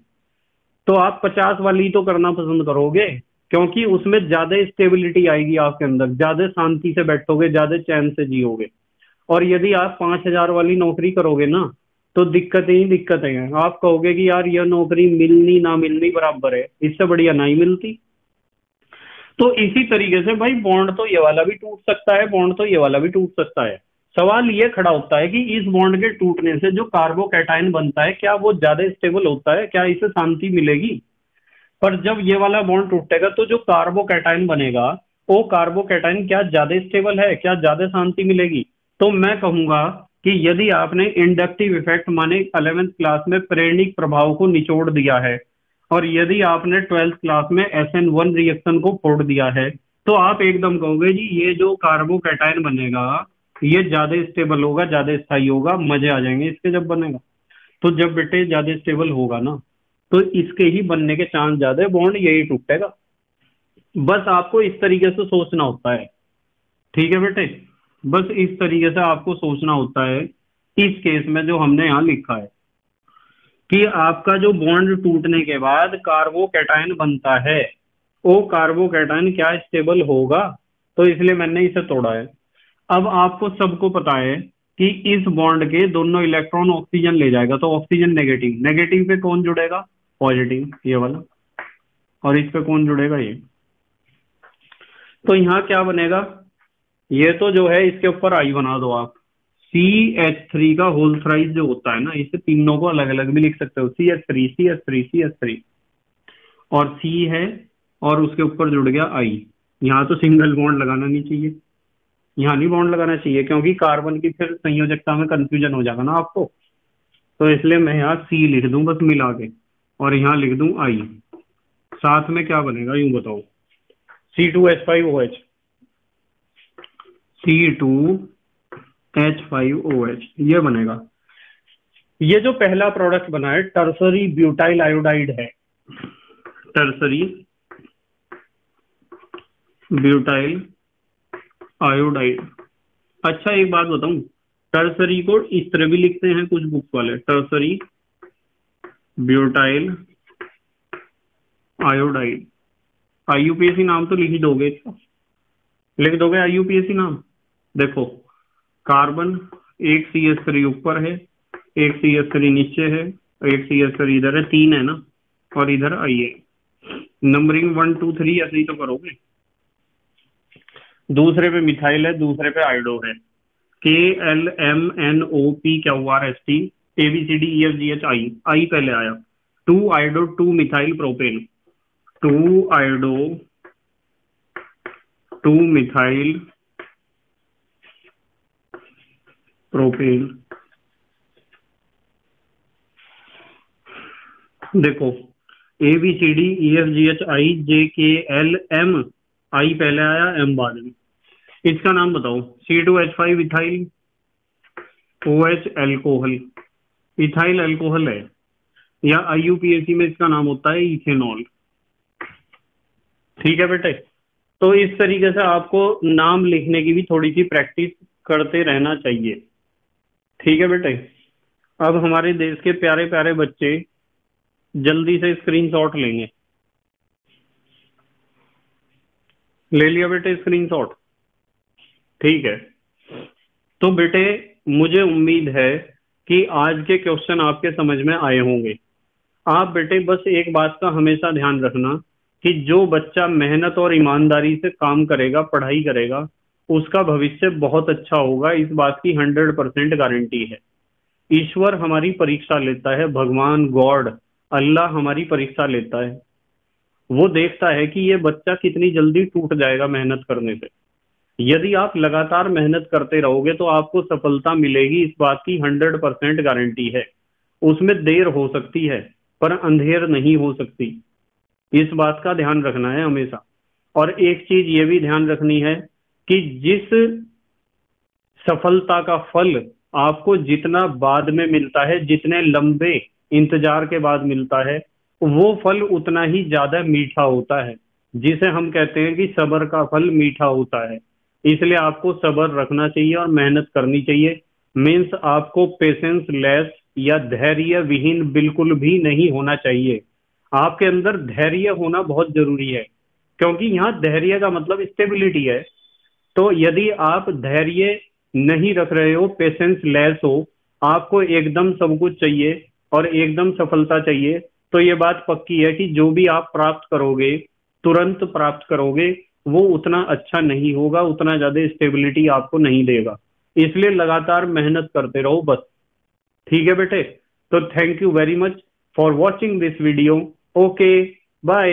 तो आप पचास वाली तो करना पसंद करोगे, क्योंकि उसमें ज़्यादा स्टेबिलिटी आएगी आपके अंदर, ज़्यादा शांति से बैठोगे, ज़्यादा चैन से जियोगे। और यदि आप पाँच हज़ार वाली नौकरी करोगे ना तो दिक्कत ही दिक्कत है। आप कहोगे कि यार, यह नौकरी मिलनी ना मिलनी बराबर है। इससे बढ़िया नहीं मिलती। तो इसी तरीके से भाई बॉन्ड तो ये वाला भी टूट सकता है बॉन्ड तो ये वाला भी टूट सकता है। सवाल ये खड़ा होता है कि इस बॉन्ड के टूटने से जो कार्बोकैटाइन बनता है, क्या वो ज़्यादा स्टेबल होता है? क्या इसे शांति मिलेगी? पर जब ये वाला बॉन्ड टूटेगा तो जो कार्बोकैटाइन बनेगा, वो कार्बोकैटाइन क्या ज़्यादा स्टेबल है, क्या ज़्यादा शांति मिलेगी? तो मैं कहूँगा कि यदि आपने इंडक्टिव इफ़ेक्ट माने अलेवेंथ क्लास में प्रेरणिक प्रभाव को निचोड़ दिया है, और यदि आपने ट्वेल्थ क्लास में एस एन वन रिएक्शन को फोड़ दिया है तो आप एकदम कहोगे, जी, ये जो कार्बोकैटाइन बनेगा, ये ज़्यादा स्टेबल होगा, ज़्यादा स्थायी होगा, मज़े आ जाएँगे इसके जब बनेगा। तो जब बेटे ज़्यादा स्टेबल होगा ना तो इसके ही बनने के चांस ज़्यादा है बॉन्ड यही टूटेगा। बस आपको इस तरीके से सोचना होता है। ठीक है बेटे? बस इस तरीके से आपको सोचना होता है इस केस में जो हमने यहाँ लिखा है कि आपका जो बॉन्ड टूटने के बाद कार्बोकैटाइन बनता है, वो कार्बोकैटाइन क्या स्टेबल होगा? तो इसलिए मैंने इसे तोड़ा है। अब आपको सबको पता है कि इस बॉन्ड के दोनों इलेक्ट्रॉन ऑक्सीजन ले जाएगा तो ऑक्सीजन नेगेटिव नेगेटिव पे कौन जुड़ेगा? पॉजिटिव ये वाला। और इस पे कौन जुड़ेगा? ये। तो यहाँ क्या बनेगा? ये तो जो है, इसके ऊपर आई बना दो आप। सी एच थ्री का होल थ्राइज जो होता है ना, इसे तीनों को अलग अलग भी लिख सकते हो। C H three C H three C H three और सी है, और उसके ऊपर जुड़ गया आई यहाँ तो सिंगल बॉन्ड लगाना नहीं चाहिए। यहाँ नहीं बॉन्ड लगाना चाहिए, क्योंकि कार्बन की फिर संयोजकता में कंफ्यूजन हो जाएगा ना आपको। तो इसलिए मैं यहाँ सी लिख दूँ बस मिला के, और यहाँ लिख दूँ आई साथ में क्या बनेगा, यूँ बताओ। C two H five O H C two H five O H ये बनेगा। ये जो पहला प्रोडक्ट बना है टर्सरी ब्यूटाइल आयोडाइड है। टर्सरी ब्यूटाइल आयोडाइड अच्छा एक बात बताऊँ। टर्सरी को इस तरह भी लिखते हैं कुछ बुक्स वाले। टर्सरी ब्यूटाइल आयोडाइड आईयूपीएससी नाम तो लिख ही दोगे। लिख दोगे आईयूपीएससी नाम? देखो कार्बन एक सी एस थ्री ऊपर है एक सी एस थ्री नीचे है एक सी एस थ्री इधर है तीन है ना और इधर है। नंबरिंग वन टू थ्री ऐसे ही तो करोगे। दूसरे पे मिथाइल है दूसरे पे आइडो है। K L M N O P Q R S T A B C D E F G H I I पहले आया। Two iodo two methyl propane two iodo two methyl propane देखो A B C D E F G H I J K L M आई पहले आया M बाद में। इसका नाम बताओ C two H five ethyl O H alcohol ethyl alcohol है, या आई यू पी सी में इसका नाम होता है इथेनॉल ठीक है बेटे? तो इस तरीके से आपको नाम लिखने की भी थोड़ी सी प्रैक्टिस करते रहना चाहिए। ठीक है बेटे। अब हमारे देश के प्यारे प्यारे बच्चे जल्दी से स्क्रीनशॉट लेंगे। ले लिया बेटे स्क्रीनशॉट ठीक है। तो बेटे, मुझे उम्मीद है कि आज के क्वेश्चन आपके समझ में आए होंगे। आप बेटे, बस एक बात का हमेशा ध्यान रखना कि जो बच्चा मेहनत और ईमानदारी से काम करेगा, पढ़ाई करेगा उसका भविष्य बहुत अच्छा होगा। इस बात की हंड्रेड परसेंट गारंटी है। ईश्वर हमारी परीक्षा लेता है, भगवान, गॉड, अल्लाह हमारी परीक्षा लेता है। वो देखता है कि ये बच्चा कितनी जल्दी टूट जाएगा मेहनत करने से। यदि आप लगातार मेहनत करते रहोगे तो आपको सफलता मिलेगी। इस बात की हंड्रेड परसेंट गारंटी है। उसमें देर हो सकती है, पर अंधेर नहीं हो सकती। इस बात का ध्यान रखना है हमेशा। और एक चीज़ ये भी ध्यान रखनी है कि जिस सफलता का फल आपको जितना बाद में मिलता है, जितने लंबे इंतज़ार के बाद मिलता है, वो फल उतना ही ज़्यादा मीठा होता है, जिसे हम कहते हैं कि सबर का फल मीठा होता है। इसलिए आपको सबर रखना चाहिए और मेहनत करनी चाहिए। मीन्स आपको पेशेंस लेस या धैर्य विहीन बिल्कुल भी नहीं होना चाहिए। आपके अंदर धैर्य होना बहुत ज़रूरी है, क्योंकि यहाँ धैर्य का मतलब स्टेबिलिटी है। तो यदि आप धैर्य नहीं रख रहे हो पेशेंस लेस हो, आपको एकदम सब कुछ चाहिए और एकदम सफलता चाहिए तो ये बात पक्की है कि जो भी आप प्राप्त करोगे, तुरंत प्राप्त करोगे, वो उतना अच्छा नहीं होगा, उतना ज़्यादा स्टेबिलिटी आपको नहीं देगा। इसलिए लगातार मेहनत करते रहो बस। ठीक है बेटे? तो thank you very much for watching this video okay bye